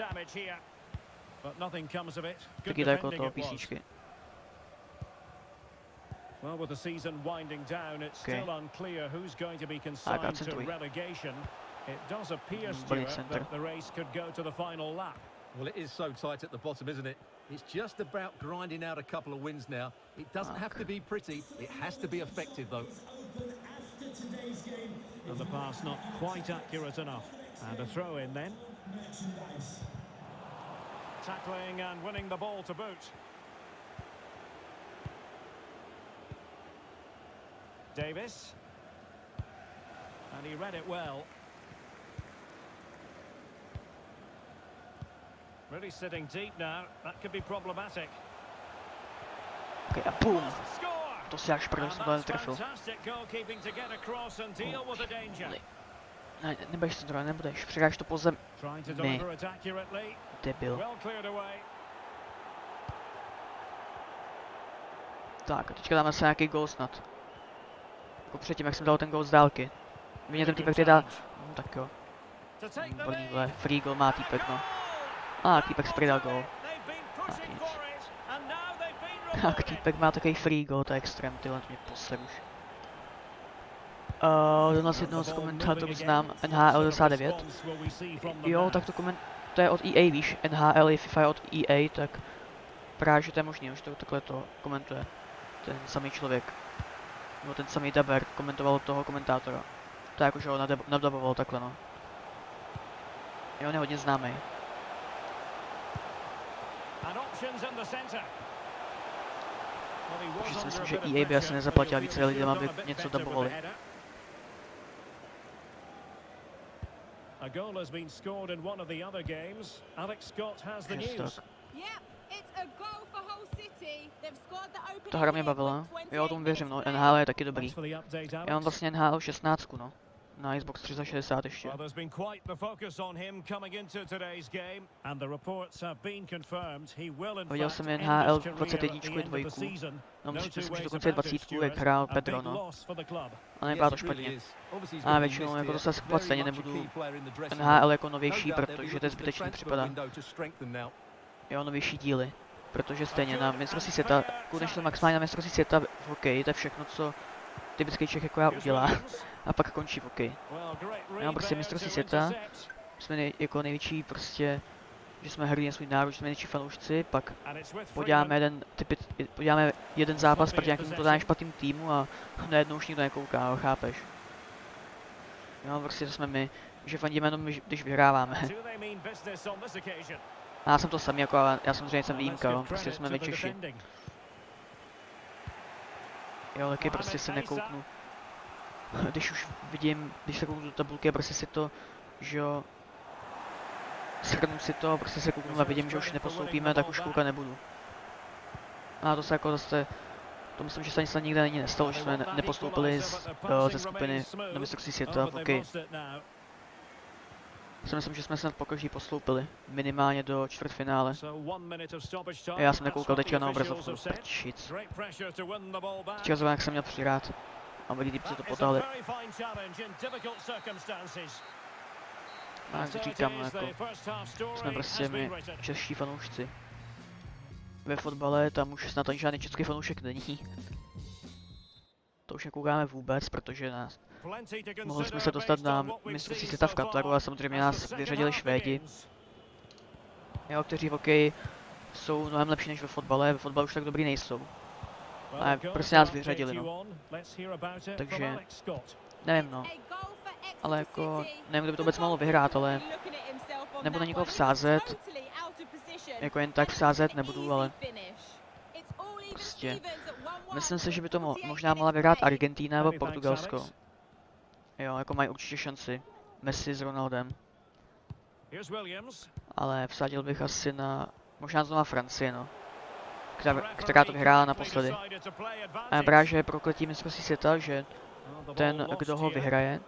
Taky to jako to, písničky. Well, with the season winding down, it's Okay. still unclear who's going to be consigned to relegation. It does appear, Stuart, that the race could go to the final lap. Well, it is so tight at the bottom, isn't it? It's just about grinding out a couple of wins now. It doesn't ah, have to be pretty, it has to be effective, though. And the pass not quite accurate enough. And a throw in then. Tackling and winning the ball to boot. Davis. And he read it well. Really sitting deep now. That could be problematic. Okay, a boom. Score! To si až prdel, jsem to netrefil. danger. Ne, ne, nebudeš to druhé, nebudeš. Přidáš to po zem. Ne. Debil. Tak, a teďka dáme se nějaký gol snad. Jako předtím, jak jsem dal ten gol z dálky. Vidíte, ten týpek teda... No, tak jo. Vole. Free goal má týpek, no. A, týpek spridal gol. They've Tak, týpek má takový free goal, to je extrém, tyhle mě poser už. Uh, tenhle si jednoho z komentátorů znám, NHL 99. Jo, tak to koment... To je od EA, víš, NHL i FIFA je od EA, tak právě, že to je možný, že to takhle to komentuje. Ten samý člověk. Nebo ten samý daber komentoval toho komentátora. To je jako, že ho nadab- nadaboval takhle, no. Jo, on je hodně známý. And options in the centre. Takže si myslím, že EA by asi nezaplatila více lidem, aby něco dabovali. header. A goal has been scored in one of the other games. Alex Scott has the news. tak. Yep, it's a goal for Hull City. They've scored the opening Ta hra mě bavila. with 28 Jo, tomu věřím, no. NHL je taky dobrý. Já mám vlastně NHL 16, no. Na Xbox 360 ještě. Well, there's been quite the focus on him coming into today's game, and the reports have been confirmed he will in Viděl jsem career at 21 the i end of the dvojku. season. No, No myslím si, že dokonce about it, 20, jak hrál Pedro, no. Ale nebyla to špatně. A většinou jako to se skupovat stejně nebudu. NHL room. jako No novější, protože to je zbytečný připadá. Jo, novější díly. Protože stejně na mistrovství světa, když to maximálně na mistrovství světa v hokeji, to je všechno, co typický Čech jako já udělá. A pak končí v great Já prostě mistrovství světa. Jsme nej, jako největší prostě, že jsme hrdí na svůj národ, že jsme největší fanoušci, pak poděláme jeden, typi, poděláme jeden zápas proti nějakému totálně špatným týmu a najednou už nikdo nekouká, chápeš? Jo, prostě to jsme my, že fandíme jenom, my, když vyhráváme. A já jsem to samý, jako ale já samozřejmě jsem výjimka, jo, prostě jsme my Češi. Jo, taky prostě se nekouknu. Když už vidím, když se kouknu do tabulky, prostě si to, že jo, shrnu si to, prostě se kouknu a vidím, že už nepostoupíme, tak už koukat nebudu. A to se jako zase, to myslím, že se ani snad nikde ani nestalo, že jsme ne, nepostoupili z, uh, ze skupiny na mistrovství světa v hokeji. Si myslím, že jsme snad pokaždý postoupili, minimálně do čtvrtfinále. Já jsem nekoukal teďka na obrazovku, prčic. Teďka zrovna jak jsem měl přirát. A lidi si to is a jak říkám, jako, jsme prostě my čeští fanoušci. Ve fotbale tam už snad ani žádný český fanoušek není. To už nekoukáme vůbec, protože nás mohli jsme se dostat na mistrovství světa v Kataru far a samozřejmě nás vyřadili Švédi, jo, kteří v hokeji jsou mnohem lepší než ve fotbale, ve fotbale už tak dobrý nejsou. Well, A the goal prostě nás vyřadili, no. Takže-. Nevím no, ale jako, nevím, kdo by to vůbec mohlo vyhrát, ale nebo na někoho vsázet, jako jen tak vsázet nebudu, ale prostě Stevens at 1-1 myslím si, že by to mo- 48 možná mohla vyhrát. Argentína nebo Portugalsko. Jo, jako mají určitě šanci. Messi s Ronaldem. Ale vsadil bych asi na, možná znova Francii, no. Která, která to vyhrála naposledy. A advantage. právě, že je prokletí mistrovství světa, že the ten, kdo ho vyhraje,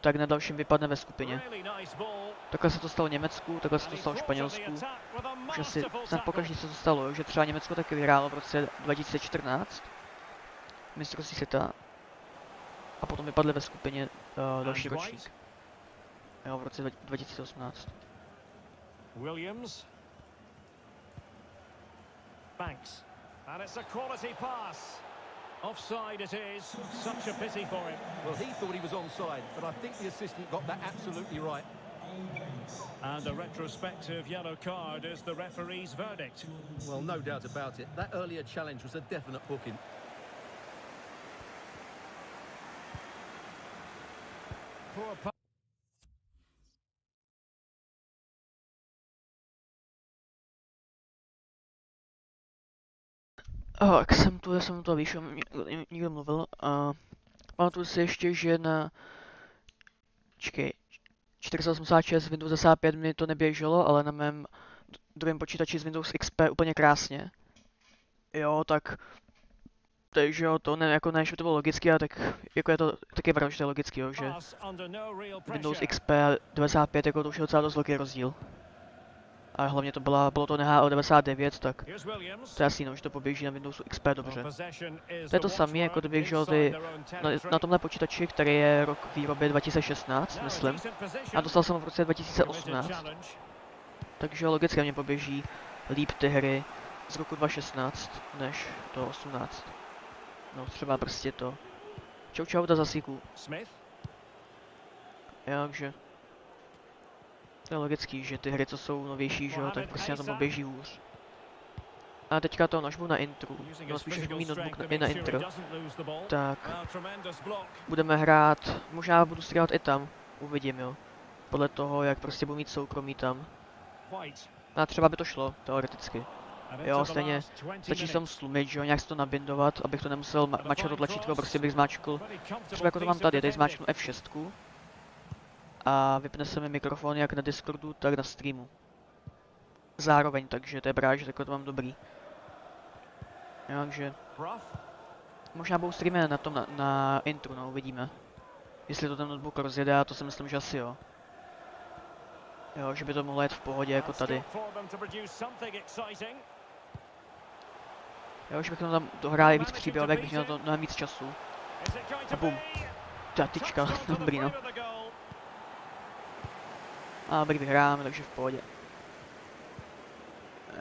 tak na dalším vypadne ve skupině. Takhle se to stalo Německu, takhle se to stalo Španělsku. Už asi snad pokaždé se to stalo, jo, že třeba Německo taky vyhrálo v roce 2014 mistrovství světa a potom vypadli ve skupině uh, další And ročník. White. Jo, v roce 2018. Williams. Banks. And it's a quality pass. Offside it is. Such a pity for him. Well, he thought he was onside, but I think the assistant got that absolutely right. And a retrospective yellow card is the referee's verdict. Well, no doubt about it. That earlier challenge was a definite booking. Oh, jak jsem tu, já jsem to víš, někdo, někdo mluvil a pamatuju si ještě, že na, čekej, 486 Windows 95 mi to neběželo, ale na mém druhém počítači z Windows XP úplně krásně. Jo, tak Takže jo, to ne, jako ne, že by to bylo logicky, ale tak jako je to, tak je pravda, že to je logicky, jo, že no Windows. XP 95, jako to už je docela dost velký rozdíl. A hlavně to byla, bylo to NHL 99, tak to je jasný, no, že to poběží na Windowsu XP dobře. To je to samé, jako kdybych žil ty na, na tomhle počítači, který je rok výroby 2016, Now a myslím. A dostal jsem ho v roce Committed 2018, challenge. takže logicky mě poběží líp ty hry z roku 2016 než to 18. No třeba prostě to. Čau čau da zasíku. Smith. Jo, takže to je logický, že ty hry, co jsou novější, že jo, tak prostě na tom poběží hůř. A teďka to nožbu na Using no spíš strength notebook na, i na intro, tak budeme hrát, možná budu streamovat i tam, uvidím jo. Podle toho, jak prostě budu mít soukromí tam. A třeba by to šlo, teoreticky. Jo, stejně last 20 Stačí minutes. tam slumit, že jo, nějak si to nabindovat, abych to nemusel ma- mačkat to tlačítko, prostě bych zmáčkl. Třeba jako to mám tady, tady zmáčknu F6 a vypne se mi mikrofon jak na Discordu, tak na streamu. Zároveň, takže to je právě, že takhle to mám dobrý. Jo, takže možná budou streamy na tom, na, na intru, no, uvidíme. Jestli to ten notebook rozjede, a to si myslím, že asi jo. Jo, že by to mohlo jet v pohodě, jako tady. scope for them to produce something exciting. Jo, že bychom tam dohráli víc příběhovek, bych měl to mnohem víc času. A bum. Ta tyčka, dobrý no. A dobrý, vyhráme, takže v pohodě.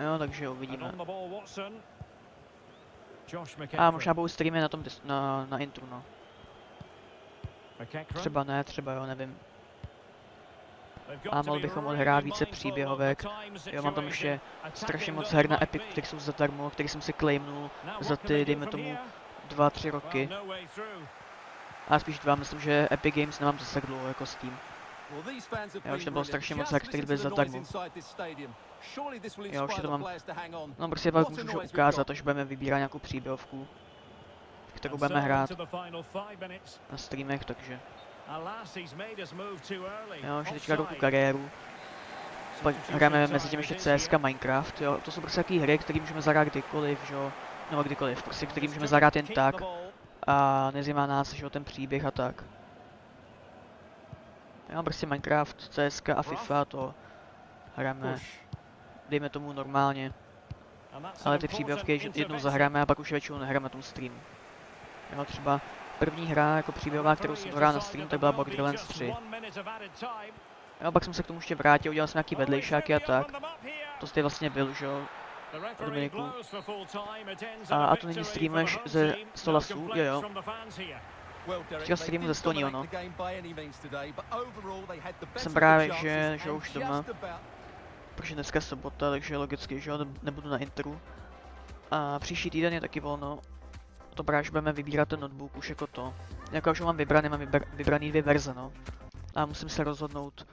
Jo, takže uvidíme. A možná budou streamy na tom na, na intru, no. Třeba ne, třeba jo, nevím. A mohli bychom odhrát více příběhovek. Jo, mám tam ještě strašně moc her na Epic, be. které jsou zadarmo, který jsem si claimnul za ty, dejme tomu, dva, tři roky. A spíš dva, myslím, že Epic Games nemám zase tak dlouho jako s tím. Well, these fans have Já už tam bylo strašně moc her, který the zadarmo. Já už to mám, no prostě pak můžu ukázat, až budeme vybírat nějakou příběhovku, kterou budeme hrát na streamech, takže Jo, že teďka jdu tu kariéru. Pak hrajeme mezi tím ještě CSK. Minecraft, jo, to jsou prostě takové hry, které můžeme zahrát kdykoliv, že jo, nebo kdykoliv, prostě který můžeme zahrát jen tak a nezajímá nás, že jo, ten příběh a tak. Jo, prostě Minecraft, CSK a FIFA, to hrajeme, dejme tomu normálně, ale ty příběhovky že jednou zahrajeme a pak už většinou nehráme na tom stream. Jo, třeba první hra jako příběhová, kterou jsem hrál na stream, tak byla Borderlands 3. Jo, pak jsem se k tomu ještě vrátil, udělal jsem nějaký vedlejšáky a tak. To jste vlastně byl, že jo, Dominiku. A- a to není streamuješ ze Solasu? Jo, jo. Teďka streamu ze Stony, ono. Jsem právě, že- že už doma. protože dneska je sobota, takže logicky, že jo, ne- nebudu na intru. A příští týden je taky volno. To právě, že budeme vybírat ten notebook už jako to. Jako už mám vybraný, mám vybr- vybraný dvě verze, no. A musím se rozhodnout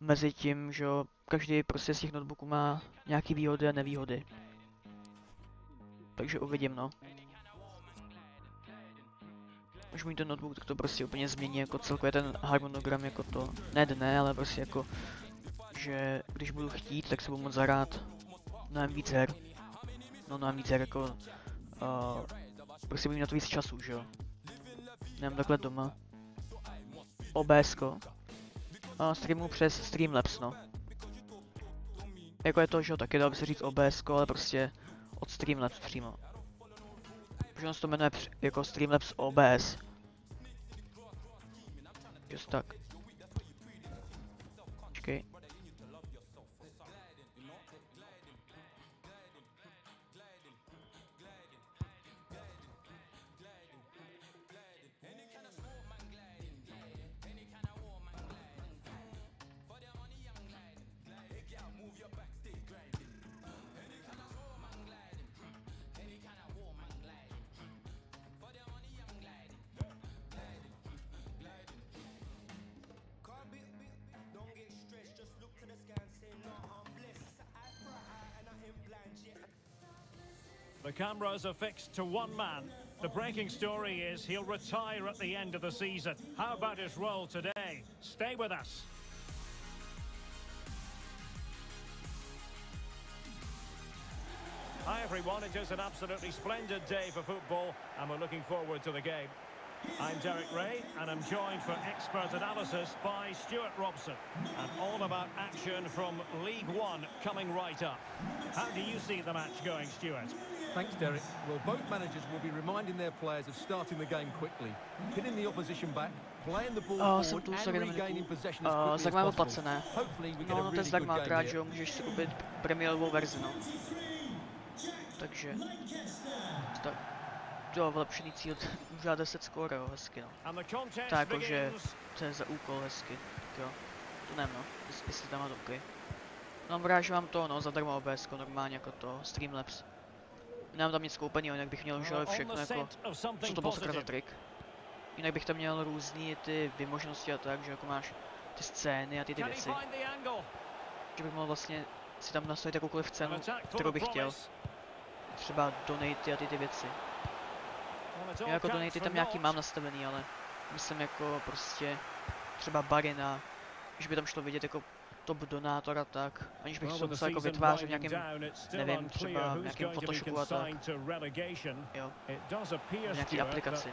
mezi tím, že každý prostě z těch notebooků má nějaký výhody a nevýhody. Takže uvidím, no. Až můj ten notebook, tak to prostě úplně změní jako celkově ten harmonogram jako to. Ne dne, ale prostě jako že když budu chtít, tak se budu moct zahrát mnohem víc her. No mnohem víc her jako... Uh, prostě budu mít na to víc času, že jo. Nemám takhle doma. OBSko. A streamu přes Streamlabs, no. Jako je to, že jo, taky dalo by se říct OBSko, ale prostě od Streamlabs přímo. Protože on se to jmenuje jako Streamlabs OBS. Just tak. Počkej. The cameras are fixed to one man. The breaking story is he'll retire at the end of the season. How about his role today? Stay with us. Hi everyone. It is an absolutely splendid day for football, and we're looking forward to the game. I'm Derek Ray, and I'm joined for expert analysis by Stuart Robson. And all about action from League One coming right up. How do you see the match going, Stuart? Thanks, Derek. Well, both managers will be reminding their players of starting the game quickly, pinning the opposition back, playing the ball Oh, jsem forward tu, and regaining possession as Uh, quickly possible. placené. Hopefully we get No, a no znak good má game akorát, here. že jo, můžeš si koupit premiérovou verzi, no. Takže... Tak. Jo, vylepšený cíl, už dá 10 skóre, jo, hezky, no. Tak, jakože to je za úkol hezky, tak jo. To nevím, no, jestli, tam má to OK. No, že mám to, no, zadarmo OBS, normálně jako to, Streamlabs. Nemám tam nic koupeného, jinak bych měl už všechno jako, co to bylo sakra za trik. Jinak bych tam měl různý ty vymožnosti a tak, že jako máš ty scény a ty ty věci. Že bych mohl vlastně si tam nastavit jakoukoliv cenu, kterou bych chtěl. Třeba donaty a ty ty věci. Já jako donaty tam nějaký mám nastavený, ale myslím jako prostě třeba barina, že by tam šlo vidět jako top donátor a tak, aniž bych Well, to jako season vytvářet v winding nějakém, down, it's still nevím, třeba be Photoshopu a tak. jo. Nějaký aplikaci.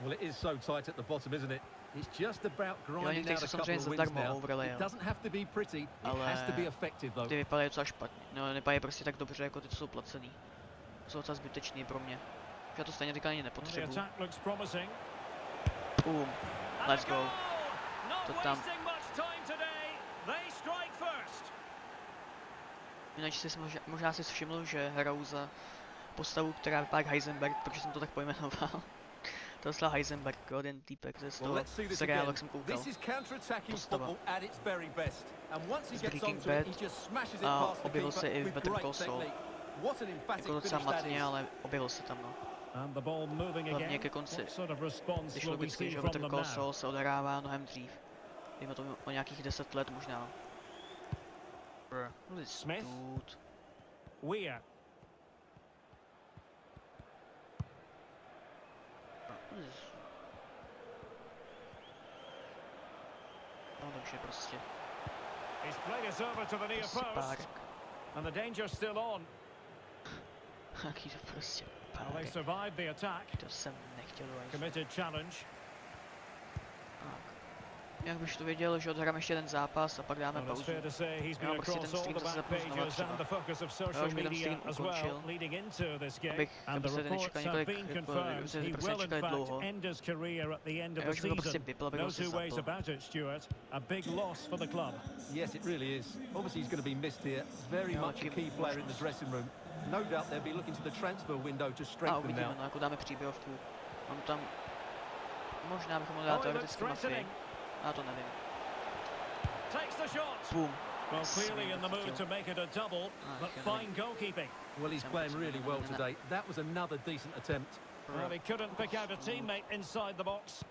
Well, it is so tight at the bottom, isn't it? It's just about grinding out a couple samozřejmě of wins now. It jo. doesn't have to be pretty, it has to be Ale effective though. Ty vypadají docela špatně, no nevypadají prostě tak dobře jako ty, co jsou placený. Jsou docela zbytečný pro mě. Já to stejně teďka ani nepotřebuji. Boom. Let's go. To tam. Time today. They strike first. Jinak si možná, možná si všiml, že hraju za postavu, která vypadá jak Heisenberg, protože jsem to tak pojmenoval. to je Heisenberg, jo, ten týpek, to je z Well, toho seriálu, jak jsem koukal. This is counter-attacking Postava. football at its very best. And once he Z gets Breaking Bad. he just smashes it A past the objevil se keeper i v with Better great Call Saul. technique. What an emphatic Jako docela matně, ale objevil se tam, no. And the ball moving Hlavně again. ke konci. What sort of response Když will we logicky, že Better Call? Saul se odehrává mnohem dřív. Dejme to o nějakých 10 let možná. Smith. Weir. No dobře prostě, He's played it over to the near prostě post. párek. And the danger's still on. Jaký to prostě Well, they párek. survived the attack. To jsem nechtěl. Committed challenge. Tak. Jak bych to věděl, že odhrám ještě jeden zápas a pak dáme pauzu. to Já prostě ten stream zase zapnu třeba. social už by ten stream ukončil. Abych, aby se tady nečekal reports have několik, že he prostě nečekali dlouho. Já už bych ho prostě vypil, abych No ho si zapl. A big loss for the club. Yes, it really is. Obviously, he's going to be missed here. Very Já much a key player in the dressing room. No doubt they'll be looking to the transfer window to A strengthen uvidíme, now. no, jako dáme příběhovku. Mám tam... Možná bychom mohli Oh, dát looks teoreticky mafii. Threatening. Já to nevím. Takes the shot. Boom. Well, clearly in the mood to make it a double, Ah, but can I- fine goalkeeping. Well, he's playing really well today. That was another decent attempt. Well, he couldn't pick out a teammate inside the box.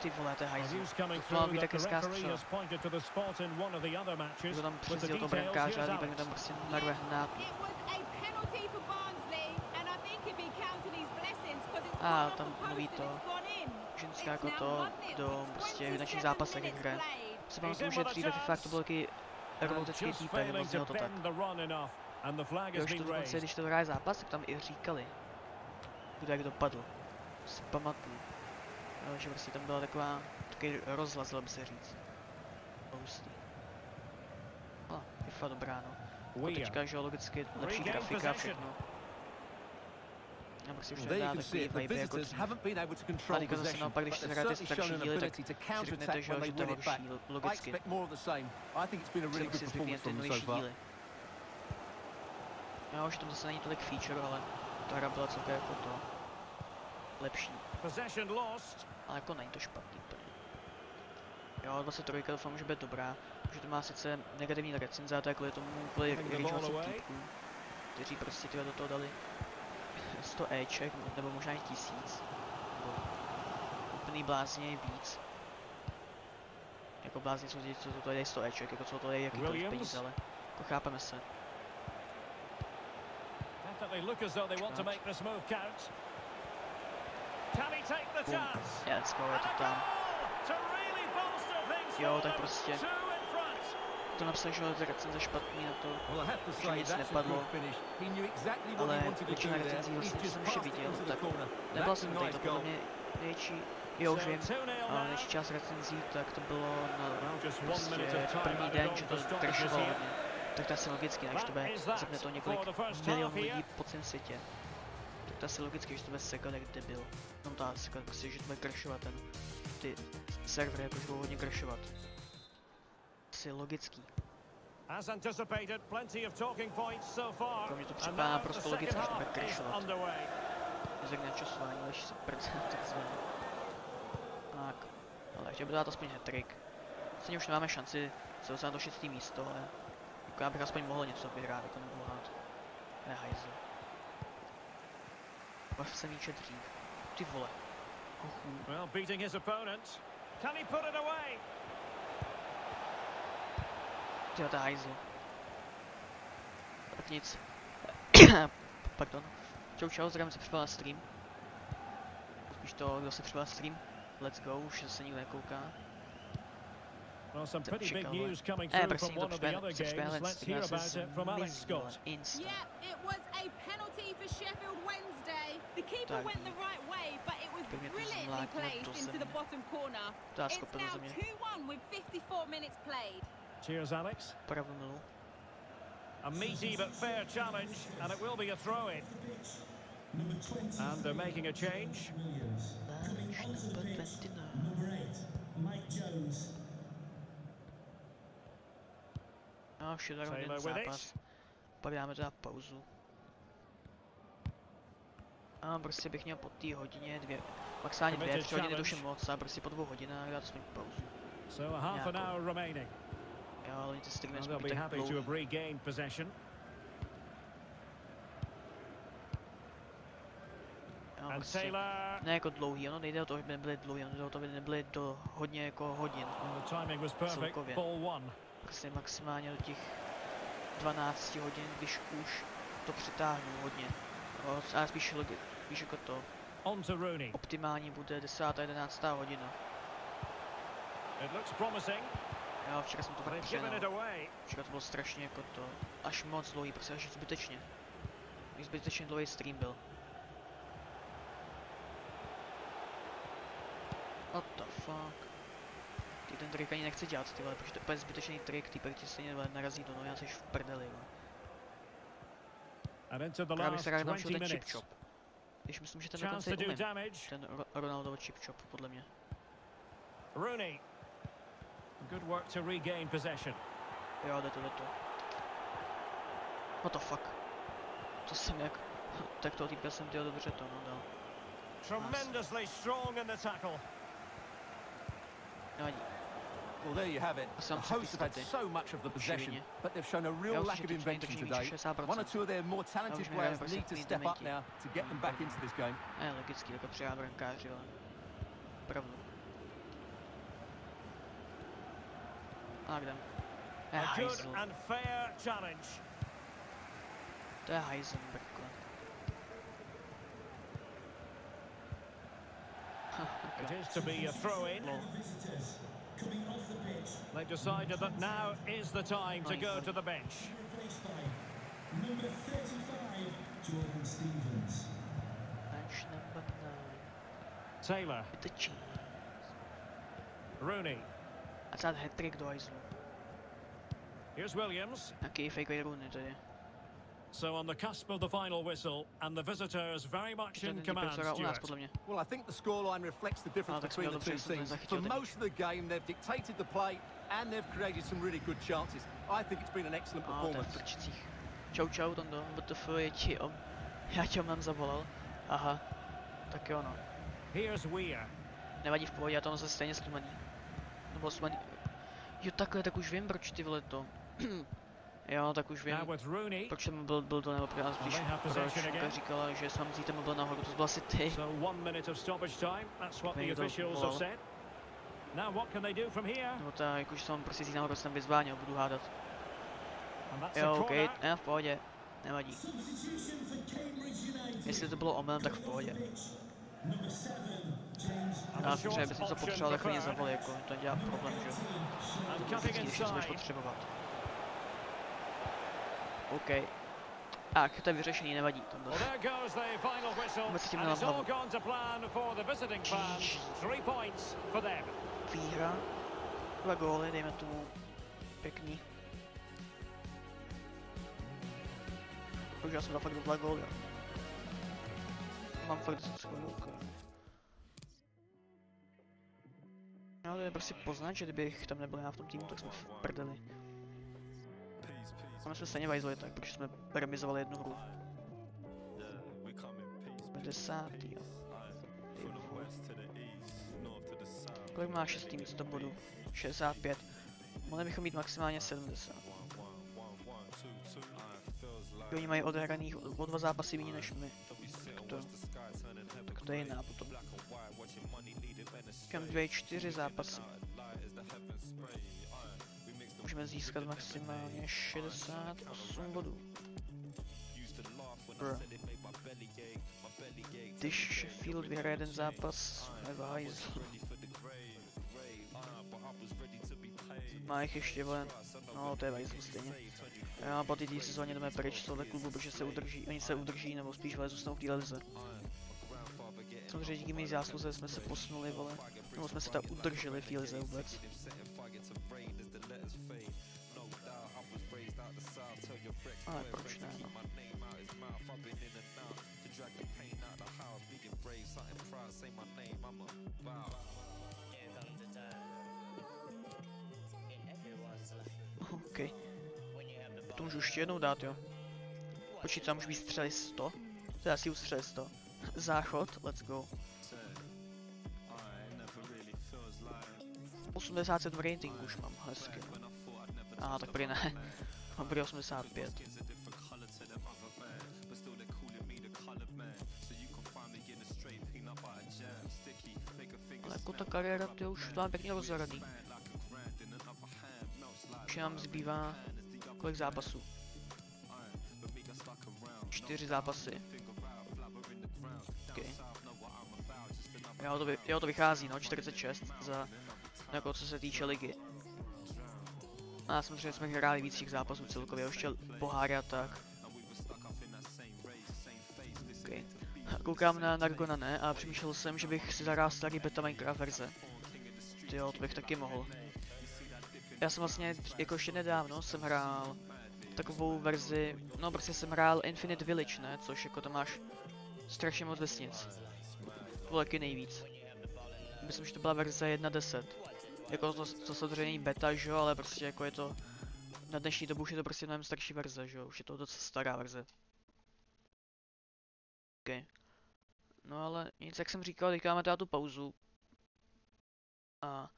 Ty vole, to je Well, hajzl. news coming To through that the referee has pointed to the spot in one of the other matches. With the přizdil toho details, brankáře here's a líbí mi tam Alex. prostě. It was a penalty for Barnsley, and I think if he counted his blessings, because it's A, tam mluví to ženská jako to, 1-0 kdo with prostě v našich 27 zápasech jak hraje. He's pamatuju, že dříve FIFA to byl taky robotický týpek, nebo znělo to tak. Jo, to dokonce, když to hraje zápas, tak tam i říkali, kdo jak dopadl. Si pamatuju. Jo, že prostě tam byla taková, takový rozhlas, by se říct. Hustý. A, FIFA dobrá, no. Teďka, že logicky lepší grafika a všechno. Už Well, nedá takový vibe jako visitors dřív. haven't been able to control A teďka zase possession, naopak, když se hrajete díly, tak si řeknete, že to I logicky. expect more of the same. I think it's been a really Třeba good si zvykněte performance ty from them so novější far. díly. Jo, že tam zase není tolik feature, ale ta hra byla celkem jako to lepší. Ale jako není to špatný úplně. Jo, 23 doufám, že bude dobrá, protože to má sice negativní recenze, a to je kvůli tomu, kvůli away. týpkům, kteří prostě tyhle do toho dali 100 Eček, nebo možná i 1000, nebo úplný blázně víc. Jako blázni jsou ti, co to dají 100 Eček, jako co to dají jakýkoliv peníze, ale jako chápeme se. Definitely look as though they want to make this move count. Can he take the Boom. chance? Yeah, let's go, je to tam. Jo, tak prostě to napsal, že je recenze špatný na to, to Že nic a nepadlo. Ale to většina recenzí vlastně, just jsem ještě viděl, tak nebyl a jsem tady, to podle mě největší, jo už vím, 2-0 ale největší část recenzí, tak to bylo na prostě první den, že to here. hodně. Tak to je asi logicky, ne, když to bude, zapne to několik milionů lidí po celém světě. Tak to je asi logicky, že to bude sekat jak debil. No to asi sekat, prostě, že to bude crashovat ten, ty servery jakož budou hodně crashovat. So far. Jako mně to připadá naprosto logické, že to bude underway. Jezek na časování, lež se prd, takzvaně. Tak, ale chtěl bych dát aspoň hat-trick. Vlastně už nemáme šanci se dostat do šestý místo, ale jako já bych aspoň mohl něco vyhrát, jako nebudu hát. Ne hajzl. Bav se míče dřív. Ty vole. Well, beating his opponent. Can he put it away? Ty to je hajzl. Tak nic. Pardon. Čau čau, zdravím se přišel na stream. Spíš to, kdo se přišel stream. Let's go, už se nikdo nekouká. Well, some pretty big news coming through from one of the other games. Let's hear about it from Alex. Scott. Yeah, it was a penalty for Sheffield Wednesday. The keeper went the right way, but it was By mě to brilliantly placed into the bottom corner. It's now 2-1 with 54 minutes played. Cheers, Alex. Pravou milu. A meaty but fair challenge, and it will be a throw in. And they're making a change. Lunch number 29. No, vše Taylor jeden with it. Pak dáme teda pauzu. A prostě bych měl po té hodině dvě, maximálně dvě, tři hodiny duše moc a prostě po dvou hodinách dát aspoň pauzu. So a half an hour remaining. Streamy And nesmí they'll be happy to have regained possession. And Taylor. ne jako dlouhý, ono nejde o to, aby nebyly dlouhý, ono jde o to, aby nebyly do hodně jako hodin. And the timing was perfect. Celkově. Ball one. Prostě maximálně do těch 12 hodin, když už to přitáhnu hodně. Ale spíš, spíš jako to, On to Rooney. optimální bude 10. 11. hodina. It looks promising. Jo, včera jsem to it přehnal. away. Včera to bylo strašně jako to, až moc dlouhý, prostě až zbytečně. Zbytečně dlouhý stream byl. What the fuck? Ty ten trik ani nechci dělat, ty vole, protože to je úplně zbytečný trik, ty ti stejně vole, narazí do nohy a jsi v prdeli, vole. And into the Právě bych se rád naučil 20 ten chip chop. Když myslím, že ten dokonce do umím. Ten Ro- Ronaldo chip chop, podle mě. Rooney. Good work to regain possession. Jo, jde to, jde to. What the fuck? To jsem jak... tak toho týpka jsem tyho dobře to, no dal. Tremendously strong in the tackle. Nevadí. Well, there you have it. Asi The hosts have had so much of the possession, but they've shown a real lack of invention today. One or two of their more talented players need to step up now to get them back into this game. Ne, logicky, jako třeba brankáři, ale... Pravdu. A kde? To je A good hajzl. and fair challenge. To je hajzl, brkle. It is to be a throw in. Lol. They've decided that now is the time to go to the bench. Bench number nine. Taylor, With the cheese. Rooney. A co hat-trick do hajzlu. Here's Williams. Jaký fake runy tady. So on the cusp of the final whistle, and the visitors very much in command, co hrál u nás, Stuart. Well, I think the scoreline reflects the difference Ah, between the two dobře, že jsem teams. For most of the game, they've dictated the play and they've created some really good chances. I think it's been an excellent A to je v performance. prčicích. Čau čau Tondo, BTF je ti om... Já tě mám zavolal. Aha. Tak jo no. Here's Weir. Nevadí v pohodě, já to mám zase stejně zklimaný. Nebo zklimaný... Jo takhle, tak už vím proč ty vole to. jo, tak už vím. Proč jsem byl, byl to nebo they have proč again. říkala, že jsem vzít mobil nahoru, to byl asi ty. So one minute of stoppage time. That's what the Made of officials have wall. said. Now what can they do from here? Nebo ta, jakože jsem prostě vzít nahoru, jsem vyzváněl, budu hádat. Jo, a ok, ne, v pohodě. Nevadí. Jestli to bylo omylem, tak v pohodě. A třeba, short bys něco potřeboval, tak mě zavolej, jako, to dělá problém, že Vždycky, když něco budeš potřebovat. OK. Tak, to je vyřešený, nevadí. Final whistle, Vůbec tím all hlavu. to. Výhra. Dva góly, dejme tomu. Pěkný. Už já jsem dal fakt dva góly. Mám fakt schodu, ok. To je prostě poznat, že kdybych tam nebyl já v tom týmu, tak jsme v prdeli. My jsme stejně vajzli tak, protože jsme remizovali jednu hru. Jsme desátý, jo. Kolik má 6 tým 100 bodů? 65. Mohli bychom mít maximálně 70. Oni mají odehraných o o dva zápasy méně než my. Tak to, tak to je jiná potom. Kam 2, 4 zápasy. Můžeme získat maximálně 68 bodů. Bro. Když Sheffield vyhraje jeden zápas, jsme v. Má jich ještě, vole, no to je vajzlu stejně. Já po té sezóně jdeme pryč z tohle klubu, protože se udrží, oni se udrží, nebo spíš zůstanou v té lize. Samozřejmě díky mý zásluze jsme se posunuli, vole, nebo jsme se tam udrželi v té lize vůbec. Ale proč ne, no. OK. To můžu ještě jednou dát, jo. Počítám, už vystřeli 100. To já si ustřeli 100. Záchod, let's go. 87 rating už mám, hezky. Aha, tak prý ne. Mám prý 85. Ale jako ta kariéra, ty už to pěkně rozhraný. Už nám zbývá kolik zápasů? Čtyři zápasy. Jo, to, jo, to vychází, no, 46 za, jako co se týče ligy. A samozřejmě jsme hráli víc těch zápasů celkově, ještě poháry a tak. Okay. Koukám na Nargona ne a přemýšlel jsem, že bych si zahrál starý beta Minecraft verze. Jo, to bych taky mohl. Já jsem vlastně, jako ještě nedávno, jsem hrál takovou verzi, no prostě jsem hrál Infinite Village, ne, což jako tam máš strašně moc vesnic. Bylo taky nejvíc. Myslím, že to byla verze 1.10. Jako to, to samozřejmě není beta, že jo, ale prostě jako je to, na dnešní dobu už je to prostě mnohem starší verze, že jo, už je to docela stará verze. OK. No ale nic, jak jsem říkal, teďka máme teda tu pauzu. A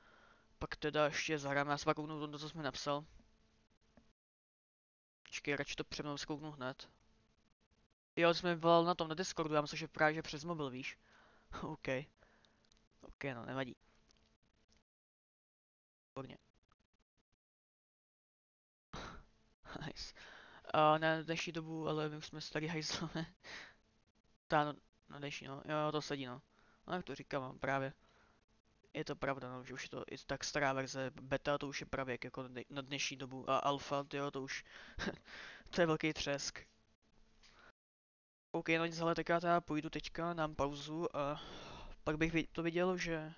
pak teda ještě zahrám, já se pak to, co jsme napsal. Počkej, radši to před mnou zkouknu hned. Jo, jsi mi volal na tom, na Discordu, já myslím, že právě že přes mobil, víš. OK. OK, no, nevadí. Výborně. nice. Uh, na dnešní dobu, ale my už jsme starý hajzlové. Ta, no, na dnešní, no, jo, to sedí, no. No, jak to říkám, právě. Je to pravda, no, že už je to i tak stará verze, beta to už je právě jako na dnešní dobu a alfa, jo, to už, to je velký třesk. OK, no nic, ale tak já teda půjdu teďka, dám pauzu a pak bych to viděl, že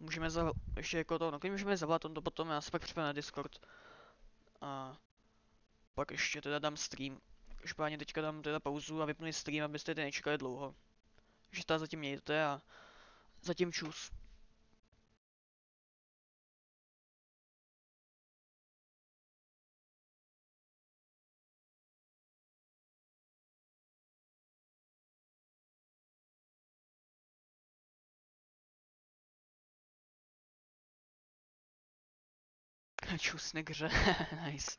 můžeme za, ještě jako to, no když můžeme zavolat, on to potom, já se pak na Discord. A pak ještě teda dám stream. Každopádně teďka dám teda pauzu a vypnu stream, abyste tady nečekali dlouho. Takže teda zatím mějte a zatím čus. Čus negře, nice.